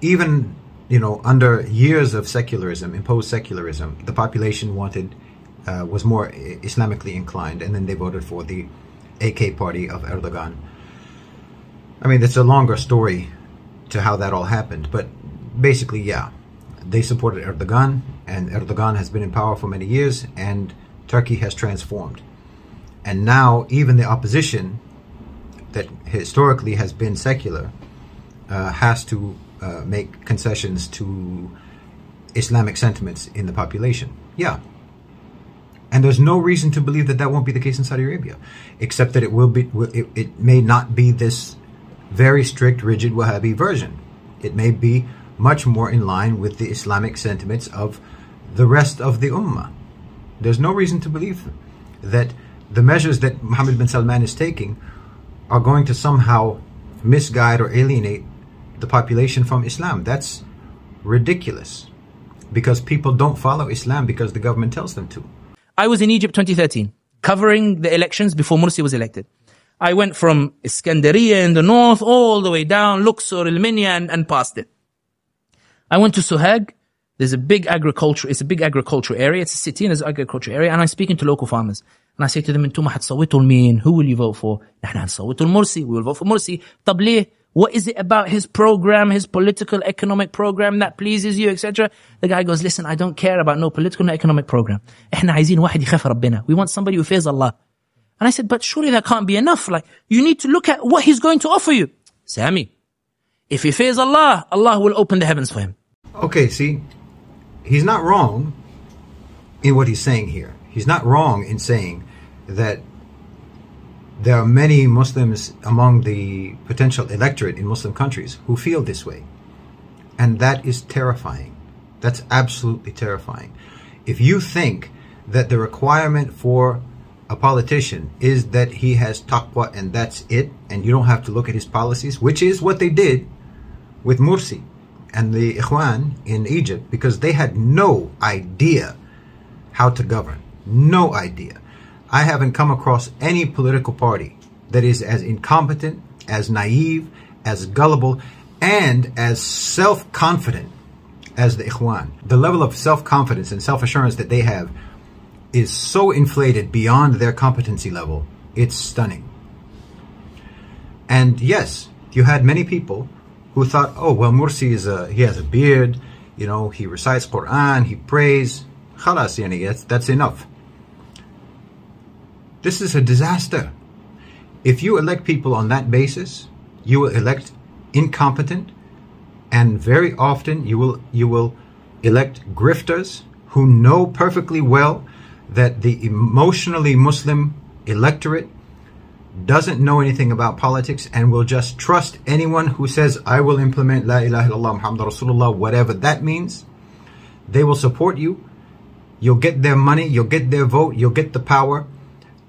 even you know, under years of secularism, imposed secularism, the population wanted uh, was more Islamically inclined, and then they voted for the AK party of Erdogan. I mean, it's a longer story to how that all happened, but basically, yeah, they supported Erdogan, and Erdogan has been in power for many years, and Turkey has transformed. And now, even the opposition that historically has been secular uh, has to uh, make concessions to Islamic sentiments in the population. Yeah, and there's no reason to believe that that won't be the case in Saudi Arabia, except that it will be. It, it may not be this very strict, rigid Wahhabi version. It may be much more in line with the Islamic sentiments of the rest of the Ummah. There's no reason to believe that the measures that Mohammed bin Salman is taking are going to somehow misguide or alienate the population from Islam. That's ridiculous because people don't follow Islam because the government tells them to. I was in Egypt 2013, covering the elections before Morsi was elected. I went from Iskandariya in the north all the way down, Luxor, El and, and past it. I went to Sohag. There's a big agriculture, it's a big agricultural area. It's a city and there's an agricultural area. And I'm speaking to local farmers. And I say to them, انتم حتصوتوا لمين? Who will you vote for? نحن هنصوتوا المرسي. We will vote for Morsi. طب ليه? What is it about his program, his political economic program that pleases you, etc.? The guy goes, listen, I don't care about no political no economic program. احنا عايزين واحد يخاف ربنا. We want somebody who fears Allah. And I said, but surely that can't be enough. Like, you need to look at what he's going to offer you. Sami, if he fears Allah, Allah will open the heavens for him. Okay, see, he's not wrong in what he's saying here. He's not wrong in saying that there are many Muslims among the potential electorate in Muslim countries who feel this way. And that is terrifying. That's absolutely terrifying. If you think that the requirement for a politician is that he has taqwa and that's it, and you don't have to look at his policies, which is what they did with Mursi and the Ikhwan in Egypt, because they had no idea how to govern. No idea. I haven't come across any political party that is as incompetent, as naive, as gullible, and as self-confident as the Ikhwan. The level of self-confidence and self-assurance that they have is so inflated beyond their competency level. It's stunning. And yes, you had many people who thought, oh, well, Mursi is a, he has a beard, you know, he recites Quran, he prays. Khalas, yani, that's, that's enough. This is a disaster. If you elect people on that basis, you will elect incompetent and very often you will you will elect grifters who know perfectly well that the emotionally Muslim electorate doesn't know anything about politics and will just trust anyone who says, I will implement La ilaha illallah Muhammad Rasulullah, whatever that means. They will support you. You'll get their money, you'll get their vote, you'll get the power,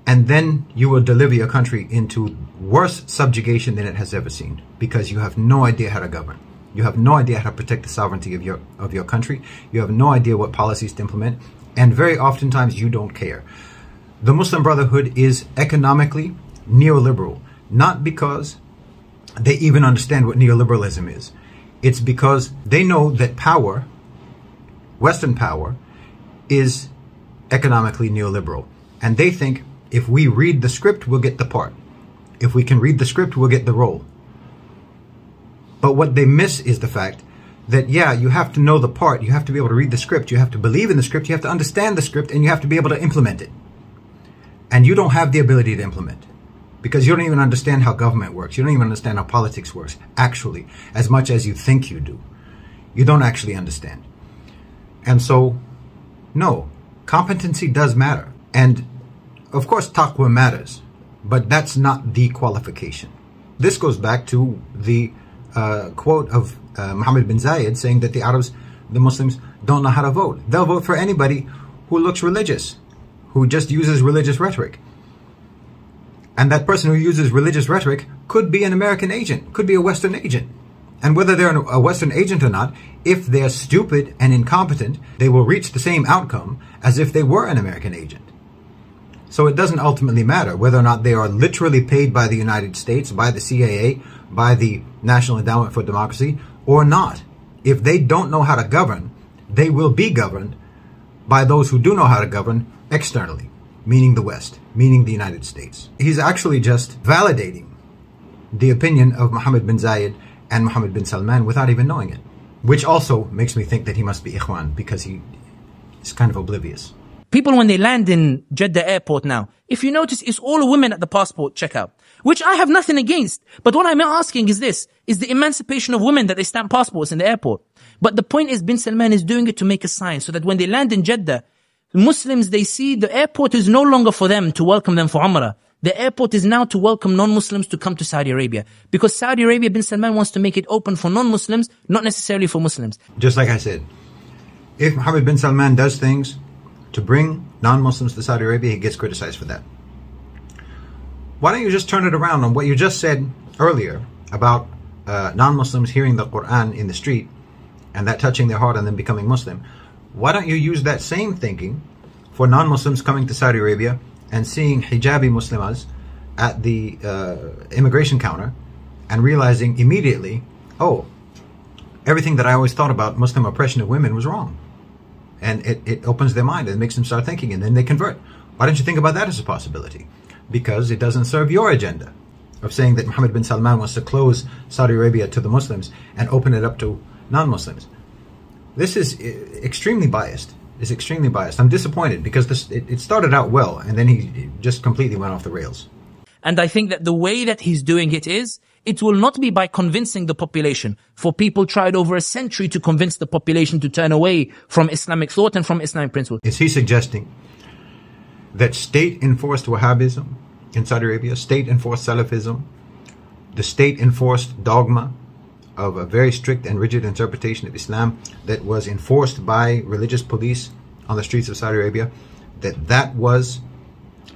and then you will deliver your country into worse subjugation than it has ever seen because you have no idea how to govern. You have no idea how to protect the sovereignty of your of your country. You have no idea what policies to implement, and very oftentimes you don't care. The Muslim Brotherhood is economically neoliberal, not because they even understand what neoliberalism is. It's because they know that power, Western power, is economically neoliberal. And they think if we read the script, we'll get the part. If we can read the script, we'll get the role. But what they miss is the fact that, yeah, you have to know the part. You have to be able to read the script. You have to believe in the script. You have to understand the script and you have to be able to implement it. And you don't have the ability to implement because you don't even understand how government works. You don't even understand how politics works, actually, as much as you think you do. You don't actually understand. And so, no, competency does matter. And of course, taqwa matters, but that's not the qualification. This goes back to the uh, quote of uh, Mohammed bin Zayed saying that the Arabs, the Muslims, don't know how to vote. They'll vote for anybody who looks religious, who just uses religious rhetoric. And that person who uses religious rhetoric could be an American agent, could be a Western agent. And whether they're a Western agent or not, if they're stupid and incompetent, they will reach the same outcome as if they were an American agent. So it doesn't ultimately matter whether or not they are literally paid by the United States, by the CIA, by the National Endowment for Democracy, or not. If they don't know how to govern, they will be governed by those who do know how to govern externally, meaning the West, meaning the United States. He's actually just validating the opinion of Mohammed bin Zayed and Mohammed bin Salman without even knowing it. Which also makes me think that he must be Ikhwan because he is kind of oblivious. People, when they land in Jeddah airport now, if you notice, it's all women at the passport checkout, which I have nothing against. But what I'm asking is this, is the emancipation of women that they stamp passports in the airport. But the point is, bin Salman is doing it to make a sign so that when they land in Jeddah, Muslims, they see the airport is no longer for them to welcome them for Umrah. The airport is now to welcome non-Muslims to come to Saudi Arabia. Because Saudi Arabia, bin Salman wants to make it open for non-Muslims, not necessarily for Muslims. Just like I said, if Mohammed bin Salman does things to bring non-Muslims to Saudi Arabia, he gets criticized for that. Why don't you just turn it around on what you just said earlier about uh, non-Muslims hearing the Quran in the street and that touching their heart and then becoming Muslim? Why don't you use that same thinking for non-Muslims coming to Saudi Arabia and seeing hijabi Muslimas at the uh, immigration counter and realizing immediately, oh, everything that I always thought about Muslim oppression of women was wrong and it, it opens their mind and makes them start thinking and then they convert. Why don't you think about that as a possibility? Because it doesn't serve your agenda of saying that Mohammed bin Salman wants to close Saudi Arabia to the Muslims and open it up to non-Muslims. This is uh, extremely biased. It's extremely biased. I'm disappointed because this it, it started out well and then he just completely went off the rails. And I think that the way that he's doing it is, it will not be by convincing the population. For people tried over a century to convince the population to turn away from Islamic thought and from Islamic principles. Is he suggesting that state-enforced Wahhabism in Saudi Arabia, state-enforced Salafism, the state-enforced dogma of a very strict and rigid interpretation of Islam that was enforced by religious police on the streets of Saudi Arabia, that that was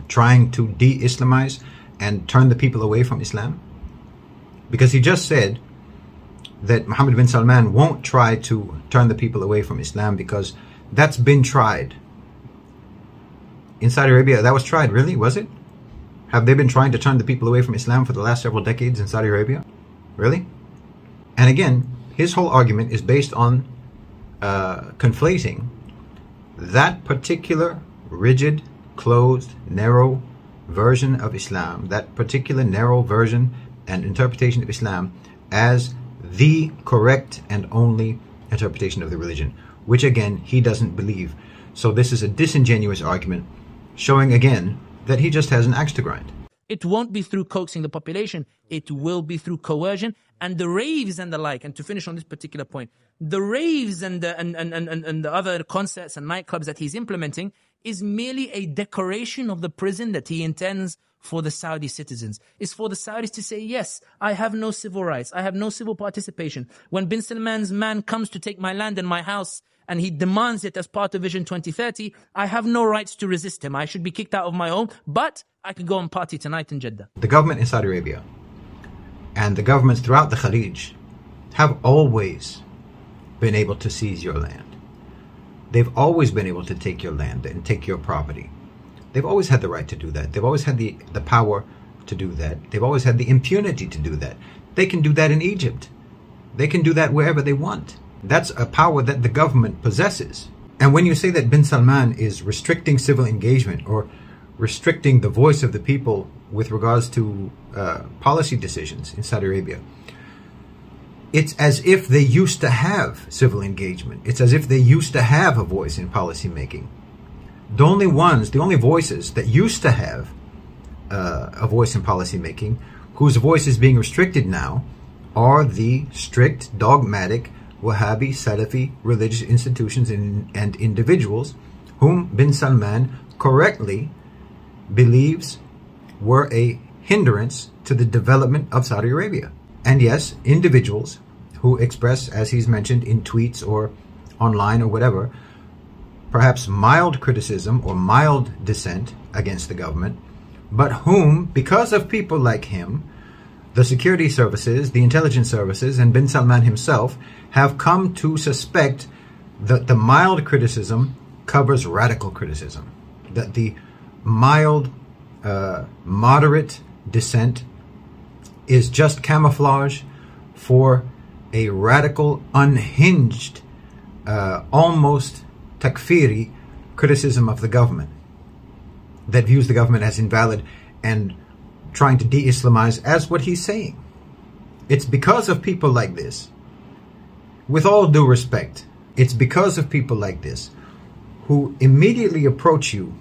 trying to de-Islamize and turn the people away from Islam? Because he just said that Mohammed bin Salman won't try to turn the people away from Islam because that's been tried. In Saudi Arabia, that was tried, really? Was it? Have they been trying to turn the people away from Islam for the last several decades in Saudi Arabia? Really? And again, his whole argument is based on uh, conflating that particular rigid, closed, narrow version of Islam, that particular narrow version and interpretation of Islam as the correct and only interpretation of the religion, which again, he doesn't believe. So this is a disingenuous argument, showing again that he just has an axe to grind. It won't be through coaxing the population. It will be through coercion and the raves and the like. And to finish on this particular point, the raves and the, and, and, and, and the other concerts and nightclubs that he's implementing is merely a decoration of the prison that he intends for the Saudi citizens. It's for the Saudis to say, yes, I have no civil rights. I have no civil participation. When bin Salman's man comes to take my land and my house and he demands it as part of Vision 2030, I have no rights to resist him. I should be kicked out of my home, but I can go and party tonight in Jeddah. The government in Saudi Arabia and the governments throughout the Khalij have always been able to seize your land. They've always been able to take your land and take your property. They've always had the right to do that. They've always had the, the power to do that. They've always had the impunity to do that. They can do that in Egypt. They can do that wherever they want. That's a power that the government possesses. And when you say that bin Salman is restricting civil engagement or restricting the voice of the people with regards to uh, policy decisions in Saudi Arabia, it's as if they used to have civil engagement. It's as if they used to have a voice in policy making. The only ones, the only voices that used to have uh, a voice in policy making, whose voice is being restricted now, are the strict, dogmatic, Wahhabi, Salafi religious institutions and, and individuals whom bin Salman correctly believes were a hindrance to the development of Saudi Arabia. And yes, individuals who express, as he's mentioned in tweets or online or whatever, perhaps mild criticism or mild dissent against the government, but whom, because of people like him, the security services, the intelligence services, and bin Salman himself have come to suspect that the mild criticism covers radical criticism, that the mild, uh, moderate dissent is just camouflage for a radical, unhinged, uh, almost takfiri criticism of the government that views the government as invalid and trying to de-Islamize as what he's saying. It's because of people like this, with all due respect, it's because of people like this who immediately approach you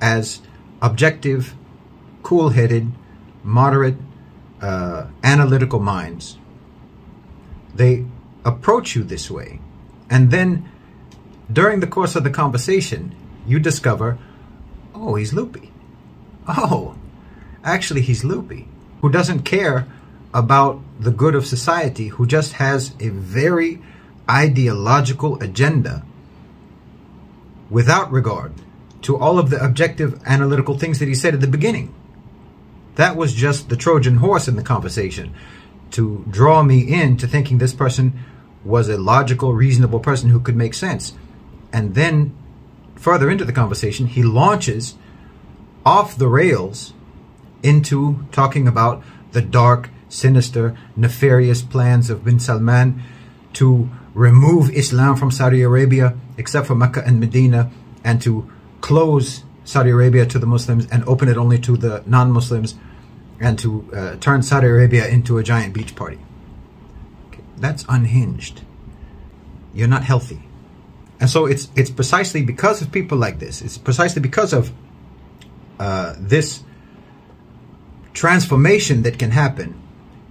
as objective, cool-headed, moderate, uh, analytical minds. They approach you this way. And then during the course of the conversation, you discover, oh, he's loopy. Oh, actually, he's loopy. Who doesn't care about the good of society, who just has a very ideological agenda without regard to all of the objective analytical things that he said at the beginning. That was just the Trojan horse in the conversation to draw me into thinking this person was a logical, reasonable person who could make sense. And then further into the conversation, he launches off the rails into talking about the dark, sinister, nefarious plans of bin Salman to remove Islam from Saudi Arabia, except for Mecca and Medina, and to close Saudi Arabia to the Muslims and open it only to the non-Muslims, and to uh, turn Saudi Arabia into a giant beach party. Okay. That's unhinged. You're not healthy. And so it's it's precisely because of people like this. It's precisely because of uh, this transformation that can happen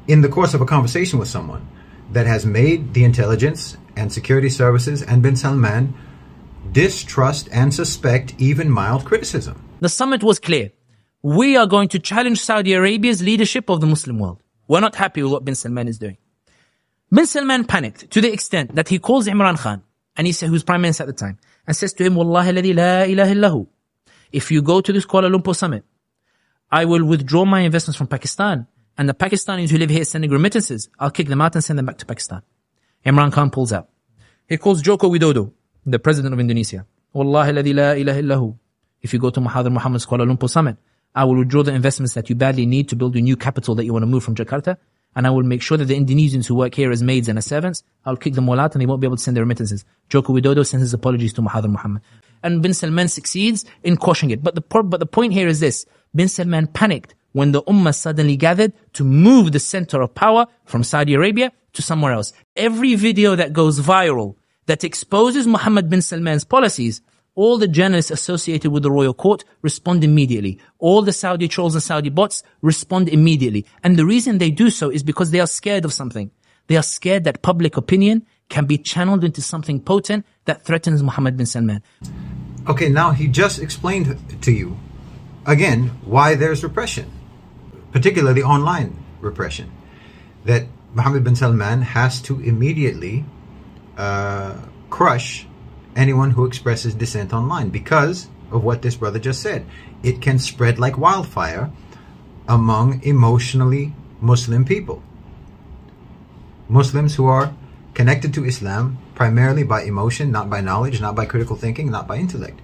in the course of a conversation with someone that has made the intelligence and security services and bin Salman distrust and suspect even mild criticism. The summit was clear. We are going to challenge Saudi Arabia's leadership of the Muslim world. We're not happy with what bin Salman is doing. Bin Salman panicked to the extent that he calls Imran Khan and he said, who's prime minister at the time, and says to him, Wallahi la ilaha illahu. If you go to this Kuala Lumpur summit, I will withdraw my investments from Pakistan and the Pakistanis who live here sending remittances, I'll kick them out and send them back to Pakistan. Imran Khan pulls out. He calls Joko Widodo, the president of Indonesia. Wallahi la ilaha illahu. If you go to Mahathir Mohamad's Kuala Lumpur summit, I will withdraw the investments that you badly need to build a new capital that you want to move from Jakarta and I will make sure that the Indonesians who work here as maids and as servants, I'll kick them all out and they won't be able to send their remittances. Joko Widodo sends his apologies to Mahathir Mohamad. And Bin Salman succeeds in quashing it. But the, but the point here is this. Bin Salman panicked when the Ummah suddenly gathered to move the center of power from Saudi Arabia to somewhere else. Every video that goes viral that exposes Mohammed bin Salman's policies all the journalists associated with the royal court respond immediately. All the Saudi trolls and Saudi bots respond immediately. And the reason they do so is because they are scared of something. They are scared that public opinion can be channeled into something potent that threatens Mohammed bin Salman. Okay, now he just explained to you, again, why there's repression, particularly online repression. That Mohammed bin Salman has to immediately uh, crush anyone who expresses dissent online because of what this brother just said. It can spread like wildfire among emotionally Muslim people. Muslims who are connected to Islam primarily by emotion, not by knowledge, not by critical thinking, not by intellect.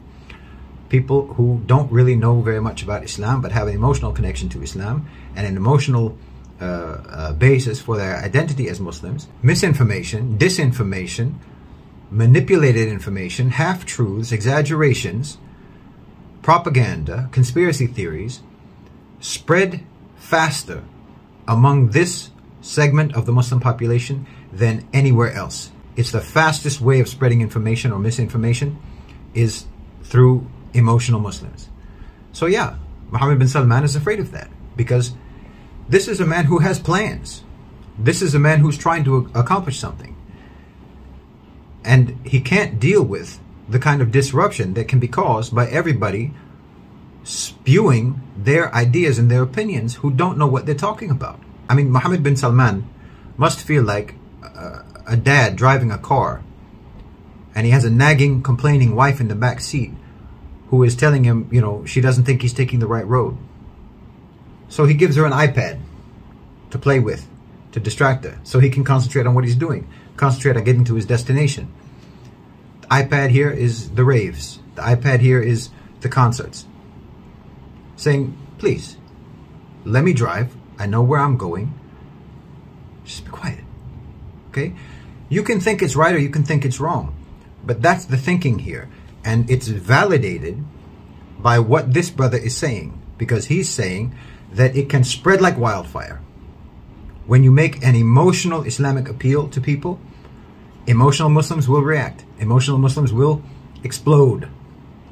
People who don't really know very much about Islam but have an emotional connection to Islam and an emotional uh, uh, basis for their identity as Muslims. Misinformation, disinformation, manipulated information, half truths, exaggerations, propaganda, conspiracy theories spread faster among this segment of the Muslim population than anywhere else. It's the fastest way of spreading information or misinformation is through emotional Muslims. So yeah, Mohammed bin Salman is afraid of that because this is a man who has plans. This is a man who's trying to accomplish something. And he can't deal with the kind of disruption that can be caused by everybody spewing their ideas and their opinions who don't know what they're talking about. I mean, Mohammed bin Salman must feel like a, a dad driving a car and he has a nagging, complaining wife in the back seat who is telling him, you know, she doesn't think he's taking the right road. So he gives her an iPad to play with, to distract her, so he can concentrate on what he's doing, concentrate on getting to his destination. The iPad here is the raves. The iPad here is the concerts. Saying, please, let me drive. I know where I'm going. Just be quiet. Okay? You can think it's right or you can think it's wrong. But that's the thinking here. And it's validated by what this brother is saying. Because he's saying that it can spread like wildfire. When you make an emotional Islamic appeal to people, emotional Muslims will react. Emotional Muslims will explode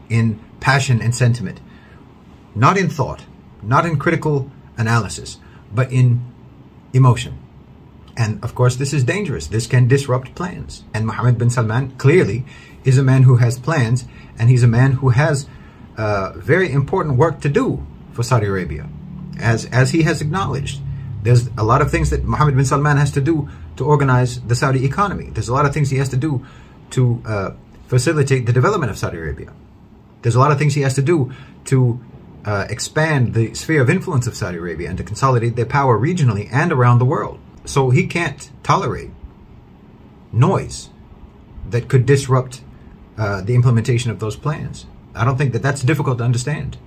in passion and sentiment. Not in thought, not in critical analysis, but in emotion. And of course, this is dangerous. This can disrupt plans. And Mohammed bin Salman clearly is a man who has plans, and he's a man who has uh, very important work to do for Saudi Arabia, as as he has acknowledged. There's a lot of things that Mohammed bin Salman has to do to organize the Saudi economy. There's a lot of things he has to do to uh, facilitate the development of Saudi Arabia. There's a lot of things he has to do to uh, expand the sphere of influence of Saudi Arabia and to consolidate their power regionally and around the world. So he can't tolerate noise that could disrupt uh, the implementation of those plans. I don't think that that's difficult to understand.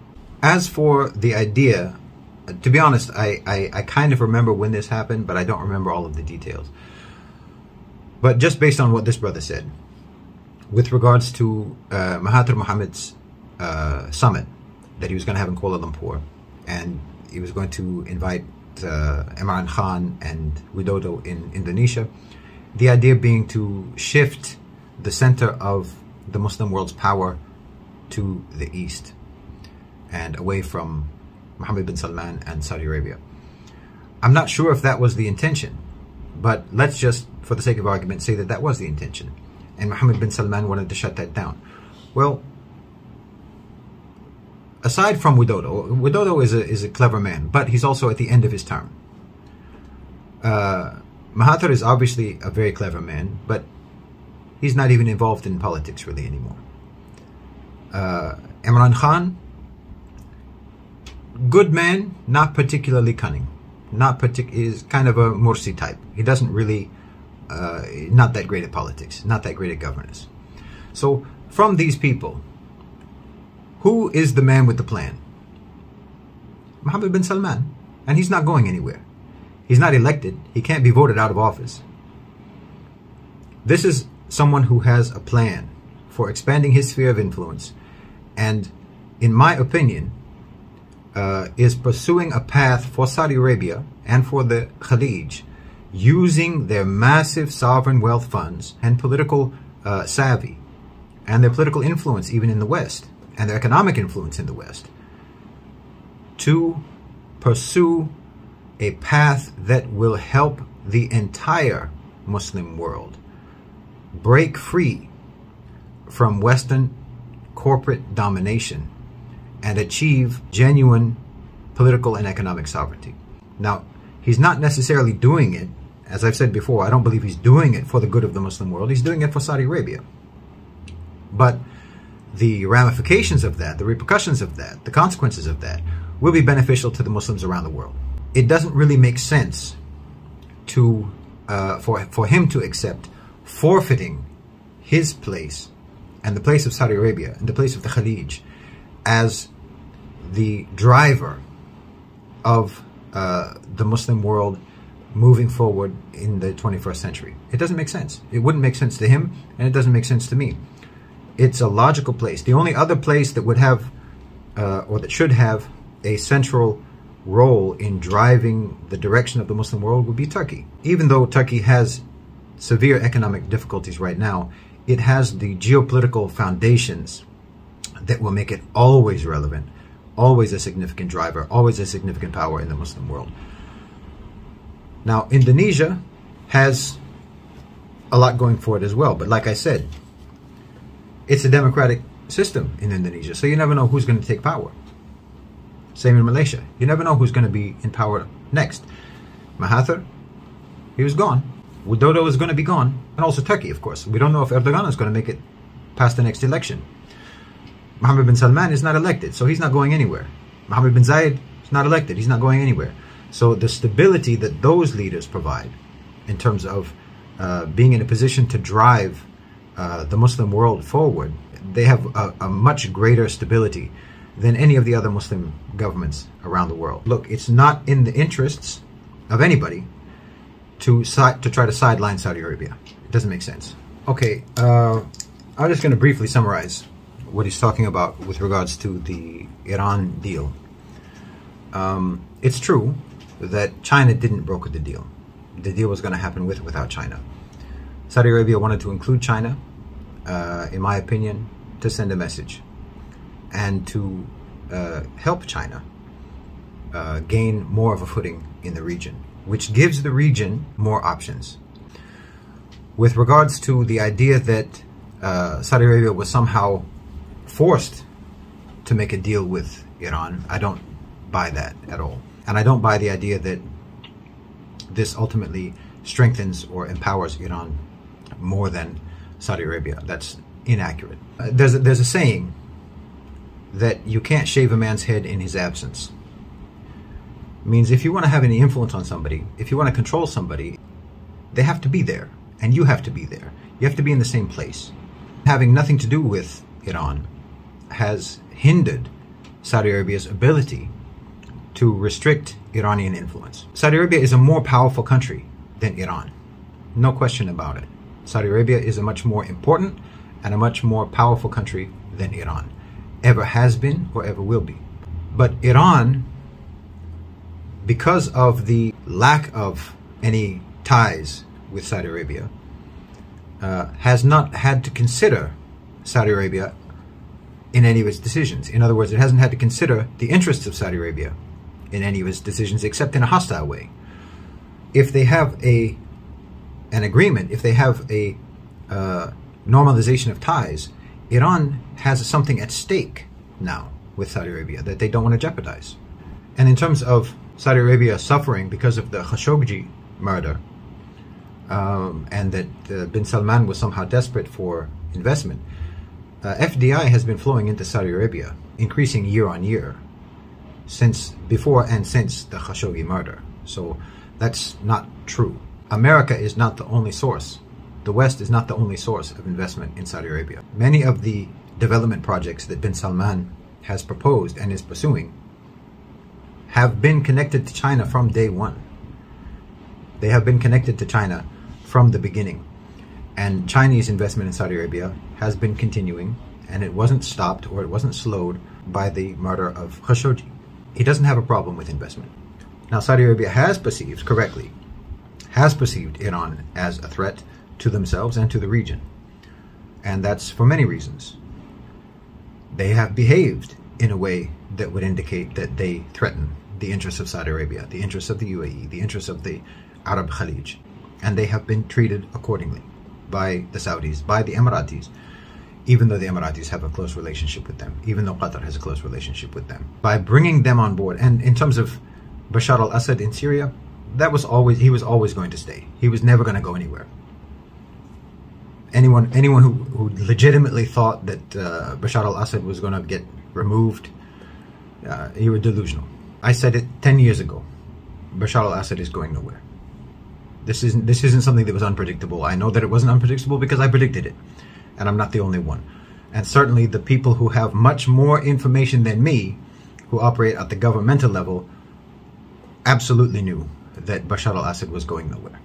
As for the idea, to be honest, I, I, I kind of remember when this happened, but I don't remember all of the details. But just based on what this brother said, with regards to uh, Mahathir Mohamad's uh, summit that he was going to have in Kuala Lumpur, and he was going to invite uh, Imran Khan and Widodo in Indonesia. The idea being to shift the center of the Muslim world's power to the east and away from Mohammed bin Salman and Saudi Arabia. I'm not sure if that was the intention, but let's just, for the sake of argument, say that that was the intention. And Mohammed bin Salman wanted to shut that down. Well, aside from Widodo, Widodo is a, is a clever man, but he's also at the end of his term. Uh, Mahathir is obviously a very clever man, but he's not even involved in politics really anymore. Uh, Imran Khan, good man, not particularly cunning. Not partic- is kind of a Morsi type. He doesn't really, uh, not that great at politics, not that great at governance. So from these people, who is the man with the plan? Mohammed bin Salman. And he's not going anywhere. He's not elected. He can't be voted out of office. This is someone who has a plan for expanding his sphere of influence and, in my opinion, uh, is pursuing a path for Saudi Arabia and for the Khalij using their massive sovereign wealth funds and political uh, savvy and their political influence even in the West and their economic influence in the West to pursue a path that will help the entire Muslim world break free from Western corporate domination and achieve genuine political and economic sovereignty. Now, he's not necessarily doing it, as I've said before, I don't believe he's doing it for the good of the Muslim world. He's doing it for Saudi Arabia. But the ramifications of that, the repercussions of that, the consequences of that will be beneficial to the Muslims around the world. It doesn't really make sense to uh, for for him to accept forfeiting his place and the place of Saudi Arabia and the place of the Khalij as the driver of uh, the Muslim world moving forward in the 21st century. It doesn't make sense. It wouldn't make sense to him, and it doesn't make sense to me it's a logical place. The only other place that would have, uh, or that should have, a central role in driving the direction of the Muslim world would be Turkey. Even though Turkey has severe economic difficulties right now, it has the geopolitical foundations that will make it always relevant, always a significant driver, always a significant power in the Muslim world. Now, Indonesia has a lot going for it as well, but like I said, it's a democratic system in Indonesia, so you never know who's going to take power. Same in Malaysia. You never know who's going to be in power next. Mahathir He was gone. Widodo is going to be gone. And also Turkey, of course. We don't know if Erdogan is going to make it past the next election. Mohammed bin Salman is not elected, so he's not going anywhere. Mohammed bin Zayed is not elected, he's not going anywhere. So the stability that those leaders provide in terms of uh, being in a position to drive uh, the Muslim world forward, they have a, a much greater stability than any of the other Muslim governments around the world. Look, it's not in the interests of anybody to to try to sideline Saudi Arabia. It doesn't make sense. Okay, uh, I'm just going to briefly summarize what he's talking about with regards to the Iran deal. Um, it's true that China didn't broker the deal. The deal was going to happen with without China. Saudi Arabia wanted to include China, uh, in my opinion, to send a message and to uh, help China uh, gain more of a footing in the region, which gives the region more options. With regards to the idea that uh, Saudi Arabia was somehow forced to make a deal with Iran, I don't buy that at all. And I don't buy the idea that this ultimately strengthens or empowers Iran more than Saudi Arabia. That's inaccurate. Uh, there's, a, there's a saying that you can't shave a man's head in his absence. Means if you want to have any influence on somebody, if you want to control somebody, they have to be there, and you have to be there. You have to be in the same place. Having nothing to do with Iran has hindered Saudi Arabia's ability to restrict Iranian influence. Saudi Arabia is a more powerful country than Iran. No question about it. Saudi Arabia is a much more important and a much more powerful country than Iran ever has been or ever will be. But Iran, because of the lack of any ties with Saudi Arabia, uh, has not had to consider Saudi Arabia in any of its decisions. In other words, it hasn't had to consider the interests of Saudi Arabia in any of its decisions except in a hostile way. If they have a an agreement, if they have a uh, normalization of ties, Iran has something at stake now with Saudi Arabia that they don't want to jeopardize. And in terms of Saudi Arabia suffering because of the Khashoggi murder, um, and that uh, bin Salman was somehow desperate for investment, uh, FDI has been flowing into Saudi Arabia, increasing year on year since before and since the Khashoggi murder. So that's not true. America is not the only source the West is not the only source of investment in Saudi Arabia. Many of the development projects that bin Salman has proposed and is pursuing have been connected to China from day one. They have been connected to China from the beginning. And Chinese investment in Saudi Arabia has been continuing, and it wasn't stopped or it wasn't slowed by the murder of Khashoggi. He doesn't have a problem with investment. Now, Saudi Arabia has perceived correctly, has perceived Iran as a threat to themselves and to the region. And that's for many reasons. They have behaved in a way that would indicate that they threaten the interests of Saudi Arabia, the interests of the UAE, the interests of the Arab Khalij. And they have been treated accordingly by the Saudis, by the Emiratis, even though the Emiratis have a close relationship with them, even though Qatar has a close relationship with them. By bringing them on board, and in terms of Bashar al Assad in Syria, that was always, he was always going to stay. He was never going to go anywhere anyone anyone who, who legitimately thought that uh, Bashar al-Assad was going to get removed, uh, you were delusional. I said it 10 years ago. Bashar al-Assad is going nowhere. This isn't this isn't something that was unpredictable. I know that it wasn't unpredictable because I predicted it, and I'm not the only one. And certainly the people who have much more information than me, who operate at the governmental level, absolutely knew that Bashar al-Assad was going nowhere.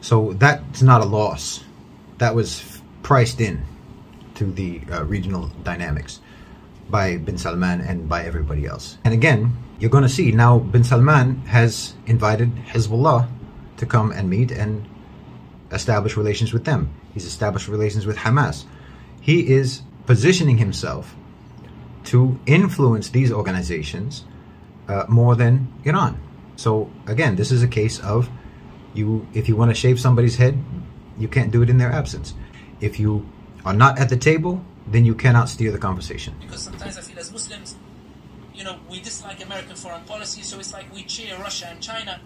So that's not a loss that was priced in to the uh, regional dynamics by bin Salman and by everybody else. And again, you're going to see now bin Salman has invited Hezbollah to come and meet and establish relations with them. He's established relations with Hamas. He is positioning himself to influence these organizations uh, more than Iran. So again, this is a case of you if you want to shave somebody's head, you can't do it in their absence. If you are not at the table, then you cannot steer the conversation. Because sometimes I feel as Muslims, you know, we dislike American foreign policy, so it's like we cheer Russia and China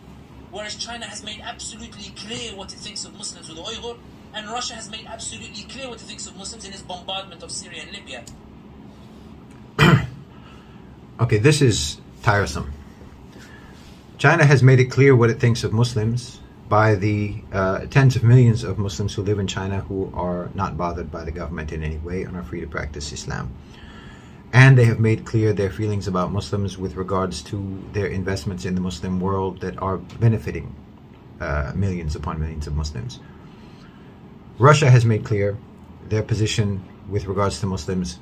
whereas China has made absolutely clear what it thinks of Muslims with Uyghur, and Russia has made absolutely clear what it thinks of Muslims in its bombardment of Syria and Libya. *coughs* okay, this is tiresome. China has made it clear what it thinks of Muslims by the uh, tens of millions of Muslims who live in China who are not bothered by the government in any way and are free to practice Islam. And they have made clear their feelings about Muslims with regards to their investments in the Muslim world that are benefiting uh, millions upon millions of Muslims. Russia has made clear their position with regards to Muslims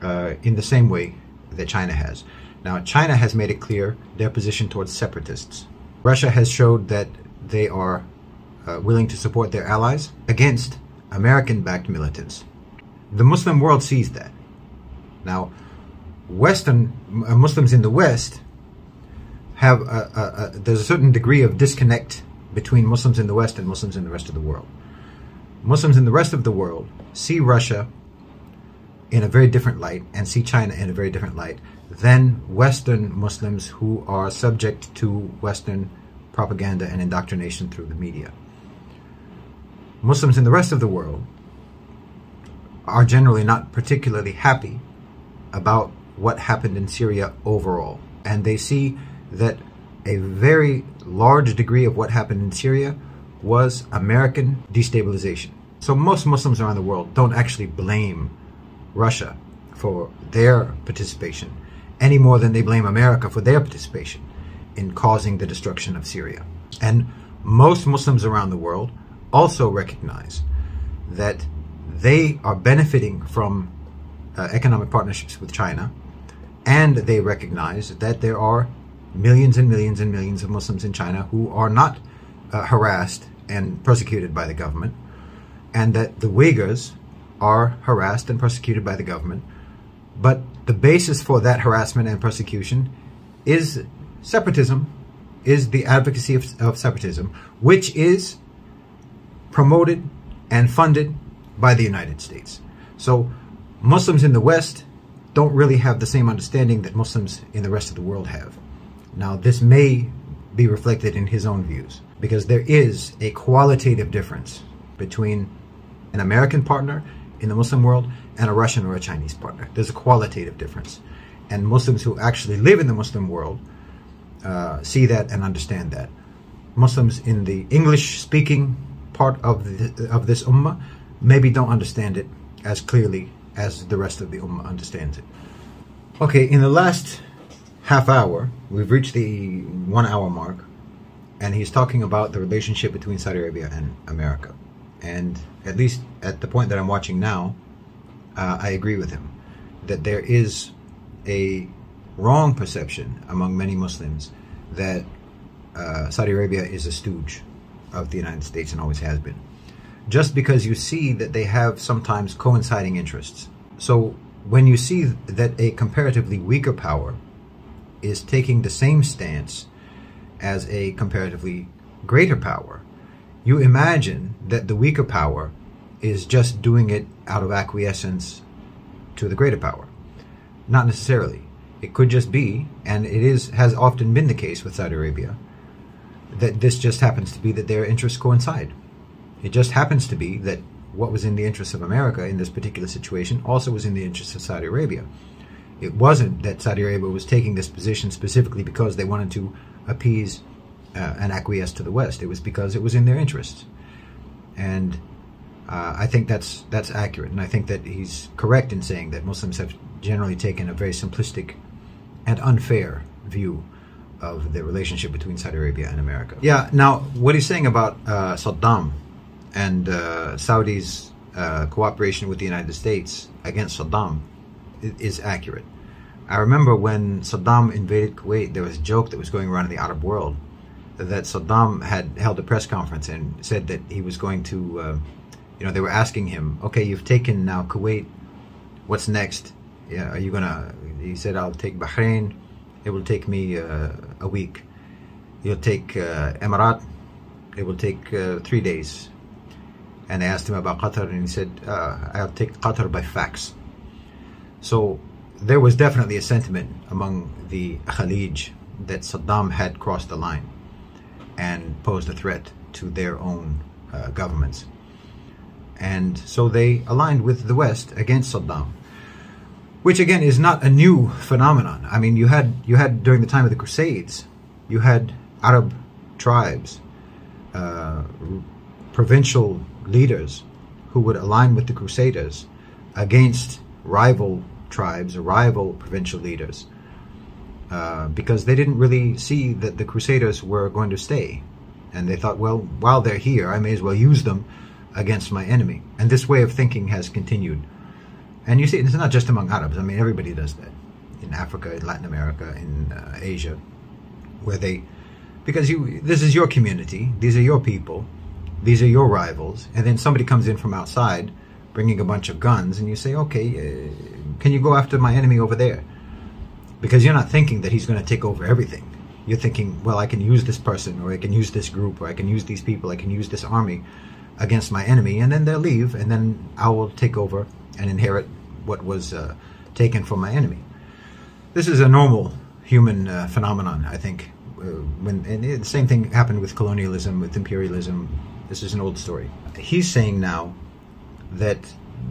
uh, in the same way that China has. Now, China has made it clear their position towards separatists. Russia has showed that they are uh, willing to support their allies against American backed militants. The Muslim world sees that. Now, Western uh, Muslims in the West have a, a, a, there's a certain degree of disconnect between Muslims in the West and Muslims in the rest of the world. Muslims in the rest of the world see Russia in a very different light and see China in a very different light than Western Muslims who are subject to Western propaganda and indoctrination through the media. Muslims in the rest of the world are generally not particularly happy about what happened in Syria overall. And they see that a very large degree of what happened in Syria was American destabilization. So most Muslims around the world don't actually blame Russia for their participation any more than they blame America for their participation in causing the destruction of Syria. And most Muslims around the world also recognize that they are benefiting from uh, economic partnerships with China, and they recognize that there are millions and millions and millions of Muslims in China who are not uh, harassed and persecuted by the government, and that the Uyghurs are harassed and persecuted by the government. But the basis for that harassment and persecution is separatism, is the advocacy of, of separatism, which is promoted and funded by the United States. So Muslims in the West don't really have the same understanding that Muslims in the rest of the world have. Now, this may be reflected in his own views because there is a qualitative difference between an American partner in the Muslim world and a Russian or a Chinese partner. There's a qualitative difference. And Muslims who actually live in the Muslim world uh, see that and understand that. Muslims in the English speaking part of, the, of this ummah maybe don't understand it as clearly as the rest of the ummah understands it. Okay, in the last half hour, we've reached the one hour mark, and he's talking about the relationship between Saudi Arabia and America. And at least at the point that I'm watching now, uh, I agree with him that there is a wrong perception among many Muslims that uh, Saudi Arabia is a stooge of the United States and always has been. Just because you see that they have sometimes coinciding interests. So when you see that a comparatively weaker power is taking the same stance as a comparatively greater power, you imagine that the weaker power is just doing it out of acquiescence to the greater power. Not necessarily. It could just be, and it is has often been the case with Saudi Arabia, that this just happens to be that their interests coincide. It just happens to be that what was in the interest of America in this particular situation also was in the interest of Saudi Arabia. It wasn't that Saudi Arabia was taking this position specifically because they wanted to appease uh, and acquiesce to the West. It was because it was in their interests. And uh, I think that's that's accurate, and I think that he's correct in saying that Muslims have generally taken a very simplistic and unfair view of the relationship between Saudi Arabia and America. Yeah, now what he's saying about uh, Saddam and uh, Saudi's uh, cooperation with the United States against Saddam is accurate. I remember when Saddam invaded Kuwait, there was a joke that was going around in the Arab world that Saddam had held a press conference and said that he was going to, uh, you know, they were asking him, okay, you've taken now Kuwait, what's next? Yeah, are you gonna he said, I'll take Bahrain. It will take me uh, a week. You'll take uh, Emirat. It will take uh, three days. And I asked him about Qatar, and he said, uh, I'll take Qatar by fax. So there was definitely a sentiment among the Khalij that Saddam had crossed the line. and posed a threat to their own uh, governments. And so they aligned with the West against Saddam, which again is not a new phenomenon. I mean, you had you had during the time of the Crusades, you had Arab tribes, uh, provincial leaders who would align with the Crusaders against rival tribes or rival provincial leaders uh, because they didn't really see that the Crusaders were going to stay. And they thought, well, while they're here, I may as well use them against my enemy. And this way of thinking has continued. And you see, it's not just among Arabs. I mean, everybody does that in Africa, in Latin America, in uh, Asia, where they, because you, this is your community, these are your people, these are your rivals, and then somebody comes in from outside, bringing a bunch of guns, and you say, okay, uh, can you go after my enemy over there? Because you're not thinking that he's going to take over everything. You're thinking, well, I can use this person, or I can use this group, or I can use these people, I can use this army against my enemy, and then they'll leave, and then I will take over and inherit what was uh, taken from my enemy. This is a normal human uh, phenomenon, I think. Uh, when and the same thing happened with colonialism, with imperialism. This is an old story. He's saying now that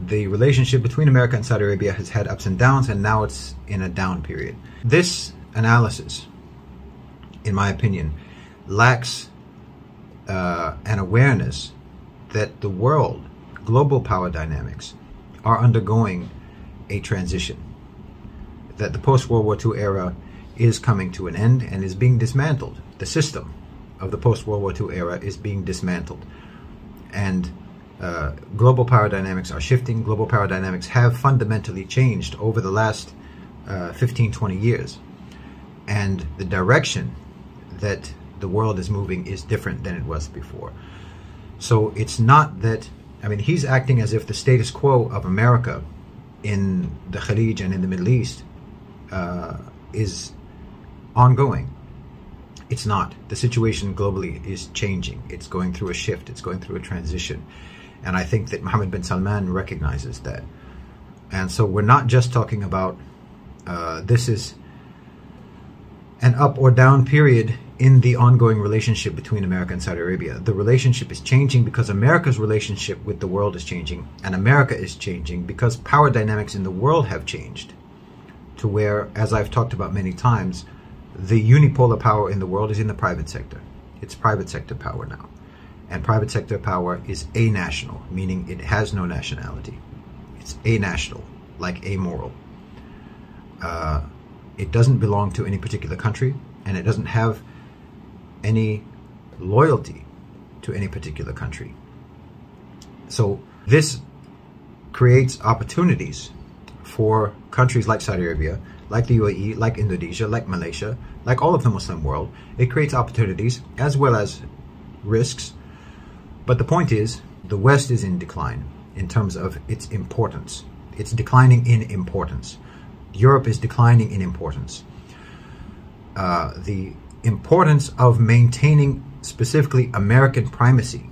the relationship between America and Saudi Arabia has had ups and downs, and now it's in a down period. This analysis, in my opinion, lacks uh, an awareness that the world, global power dynamics, are undergoing a transition. That the post World War II era is coming to an end and is being dismantled. The system of the post World War II era is being dismantled. And uh, global power dynamics are shifting. Global power dynamics have fundamentally changed over the last uh, 15, 20 years. And the direction that the world is moving is different than it was before. So it's not that, I mean, he's acting as if the status quo of America in the Khalij and in the Middle East uh, is ongoing. It's not. The situation globally is changing. It's going through a shift. It's going through a transition. And I think that Mohammed bin Salman recognizes that. And so we're not just talking about uh, this is an up or down period in the ongoing relationship between America and Saudi Arabia. The relationship is changing because America's relationship with the world is changing, and America is changing because power dynamics in the world have changed to where, as I've talked about many times, the unipolar power in the world is in the private sector. It's private sector power now. And private sector power is anational, meaning it has no nationality. It's anational, like amoral. Uh, it doesn't belong to any particular country, and it doesn't have any loyalty to any particular country. So this creates opportunities for countries like Saudi Arabia, like the UAE, like Indonesia, like Malaysia, like all of the Muslim world. It creates opportunities as well as risks but the point is, the West is in decline in terms of its importance. It's declining in importance. Europe is declining in importance. Uh, the importance of maintaining specifically American primacy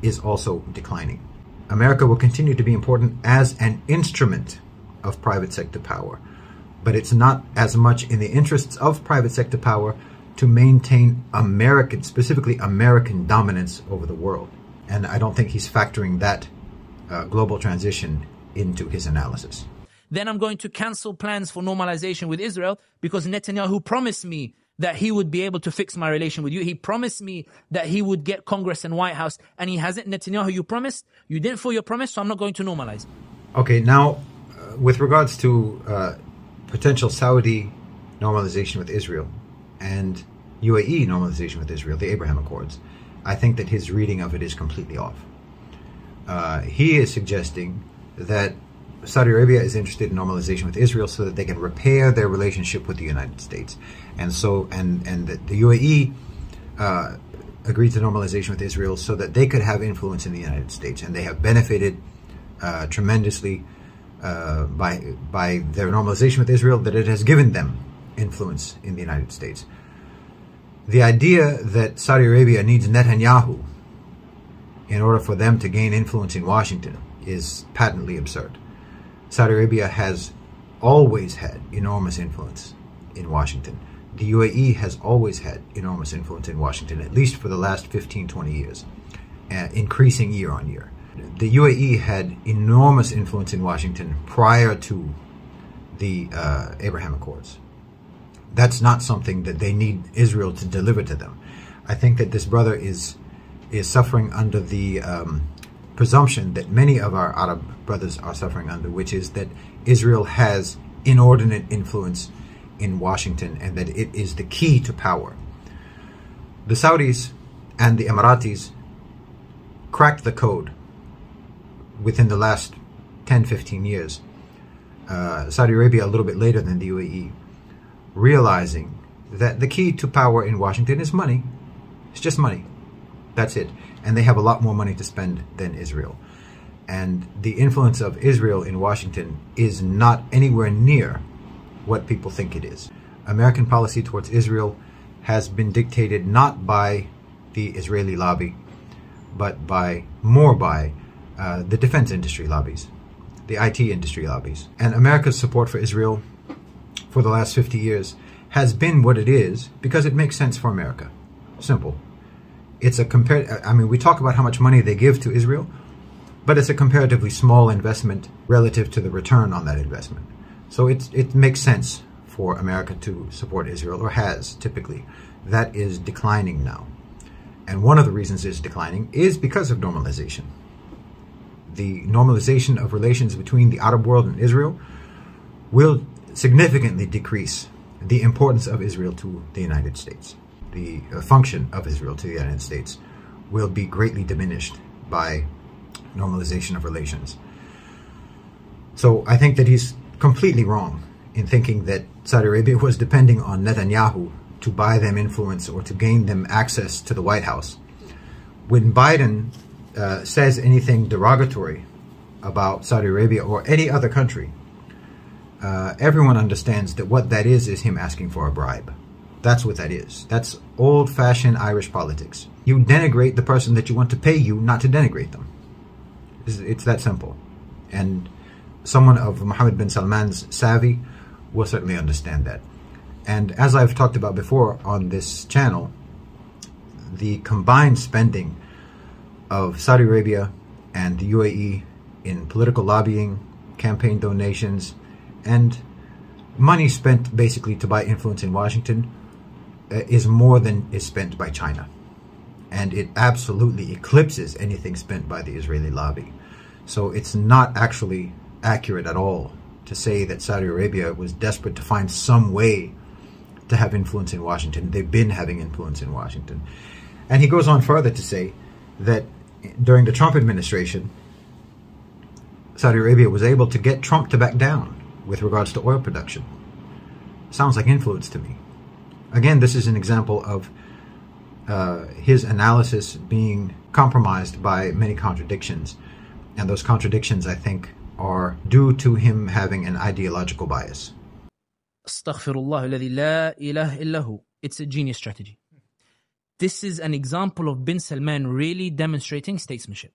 is also declining. America will continue to be important as an instrument of private sector power, but it's not as much in the interests of private sector power to maintain American, specifically American dominance over the world. And I don't think he's factoring that uh, global transition into his analysis. Then I'm going to cancel plans for normalization with Israel because Netanyahu promised me that he would be able to fix my relation with you. He promised me that he would get Congress and White House, and he hasn't. Netanyahu, you promised. You didn't fulfill your promise, so I'm not going to normalize. Okay, now, uh, with regards to uh, potential Saudi normalization with Israel and UAE normalization with Israel, the Abraham Accords, I think that his reading of it is completely off. Uh, he is suggesting that Saudi Arabia is interested in normalization with Israel so that they can repair their relationship with the United States, and so and and the, the UAE uh, agreed to normalization with Israel so that they could have influence in the United States, and they have benefited uh, tremendously uh, by by their normalization with Israel. That it has given them influence in the United States. The idea that Saudi Arabia needs Netanyahu in order for them to gain influence in Washington is patently absurd. Saudi Arabia has always had enormous influence in Washington. the UAE has always had enormous influence in Washington, at least for the last 15, 20 years, uh, increasing year on year. The UAE had enormous influence in Washington prior to the uh, Abraham Accords. That's not something that they need Israel to deliver to them. I think that this brother is is suffering under the um, presumption that many of our Arab brothers are suffering under, which is that Israel has inordinate influence in Washington and that it is the key to power. The Saudis and the Emiratis cracked the code within the last 10, 15 years. Uh, Saudi Arabia a little bit later than the UAE, realizing that the key to power in Washington is money. It's just money. That's it. And they have a lot more money to spend than Israel. And the influence of Israel in Washington is not anywhere near what people think it is. American policy towards Israel has been dictated not by the Israeli lobby, but by more by uh, the defense industry lobbies, the IT industry lobbies. And America's support for Israel for the last 50 years has been what it is because it makes sense for America. Simple. It's a compare. I mean, we talk about how much money they give to Israel, but it's a comparatively small investment relative to the return on that investment. So it, it makes sense for America to support Israel, or has typically. That is declining now. And one of the reasons it's declining is because of normalization. The normalization of relations between the Arab world and Israel will significantly decrease the importance of Israel to the United States. The uh, function of Israel to the United States will be greatly diminished by normalization of relations. So I think that he's completely wrong in thinking that Saudi Arabia was depending on Netanyahu to buy them influence or to gain them access to the White House. When Biden uh, says anything derogatory about Saudi Arabia or any other country, uh, everyone understands that what that is is him asking for a bribe. That's what that is. That's old fashioned Irish politics. You denigrate the person that you want to pay you not to denigrate them. It's, it's that simple. And someone of Mohammed bin Salman's savvy will certainly understand that. And as I've talked about before on this channel, the combined spending of Saudi Arabia and the UAE in political lobbying, campaign donations, and money spent basically to buy influence in Washington uh, is more than is spent by China. And it absolutely eclipses anything spent by the Israeli lobby. So it's not actually accurate at all to say that Saudi Arabia was desperate to find some way to have influence in Washington. They've been having influence in Washington. And he goes on further to say that during the Trump administration, Saudi Arabia was able to get Trump to back down with regards to oil production. Sounds like influence to me. Again, this is an example of uh, his analysis being compromised by many contradictions. And those contradictions, I think, are due to him having an ideological bias. Astaghfirullah illahu. It's a genius strategy. This is an example of bin Salman really demonstrating statesmanship.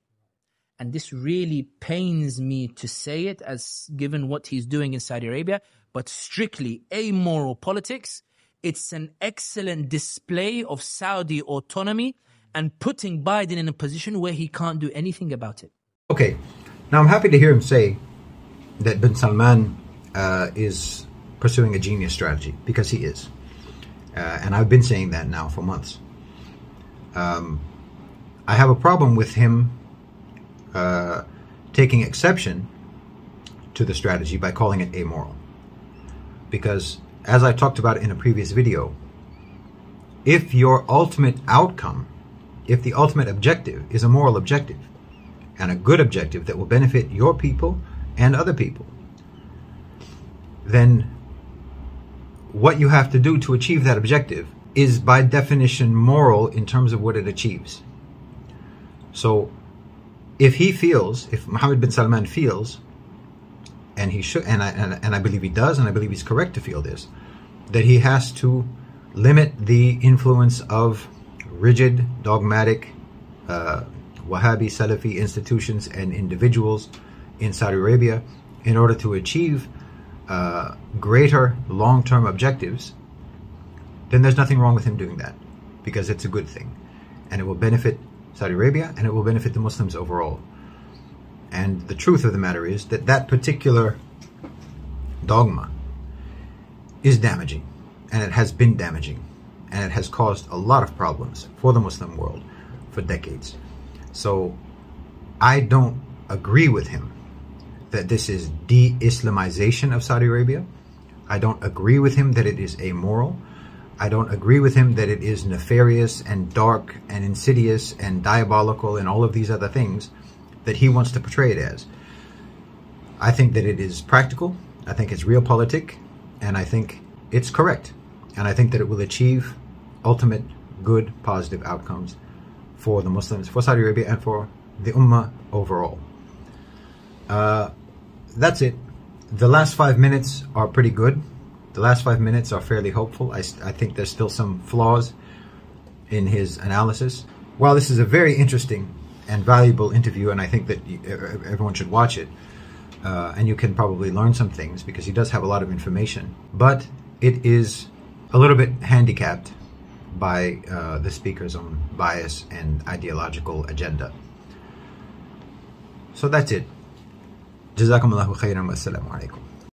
And this really pains me to say it as given what he's doing in Saudi Arabia, but strictly amoral politics. It's an excellent display of Saudi autonomy and putting Biden in a position where he can't do anything about it. Okay, now I'm happy to hear him say that bin Salman uh, is pursuing a genius strategy because he is. Uh, and I've been saying that now for months. Um, I have a problem with him uh, taking exception to the strategy by calling it amoral. Because, as I talked about in a previous video, if your ultimate outcome, if the ultimate objective is a moral objective, and a good objective that will benefit your people and other people, then what you have to do to achieve that objective is by definition moral in terms of what it achieves. So if he feels, if Mohammed bin Salman feels, and he should, and I, and, and I believe he does, and I believe he's correct to feel this, that he has to limit the influence of rigid, dogmatic, uh, Wahhabi Salafi institutions and individuals in Saudi Arabia in order to achieve uh, greater long term objectives, then there's nothing wrong with him doing that because it's a good thing. And it will benefit Saudi Arabia and it will benefit the Muslims overall. And the truth of the matter is that that particular dogma is damaging and it has been damaging and it has caused a lot of problems for the Muslim world for decades. So I don't agree with him that this is de-Islamization of Saudi Arabia. I don't agree with him that it is amoral. I don't agree with him that it is nefarious and dark and insidious and diabolical and all of these other things that he wants to portray it as. I think that it is practical. I think it's realpolitik, and I think it's correct. And I think that it will achieve ultimate good, positive outcomes for the Muslims, for Saudi Arabia, and for the Ummah overall. Uh, that's it. The last five minutes are pretty good. The last five minutes are fairly hopeful. I, I think there's still some flaws in his analysis. While this is a very interesting and valuable interview, and I think that everyone should watch it, uh, and you can probably learn some things because he does have a lot of information, but it is a little bit handicapped by uh, the speaker's own bias and ideological agenda. So that's it. جزاكم الله خيرا والسلام عليكم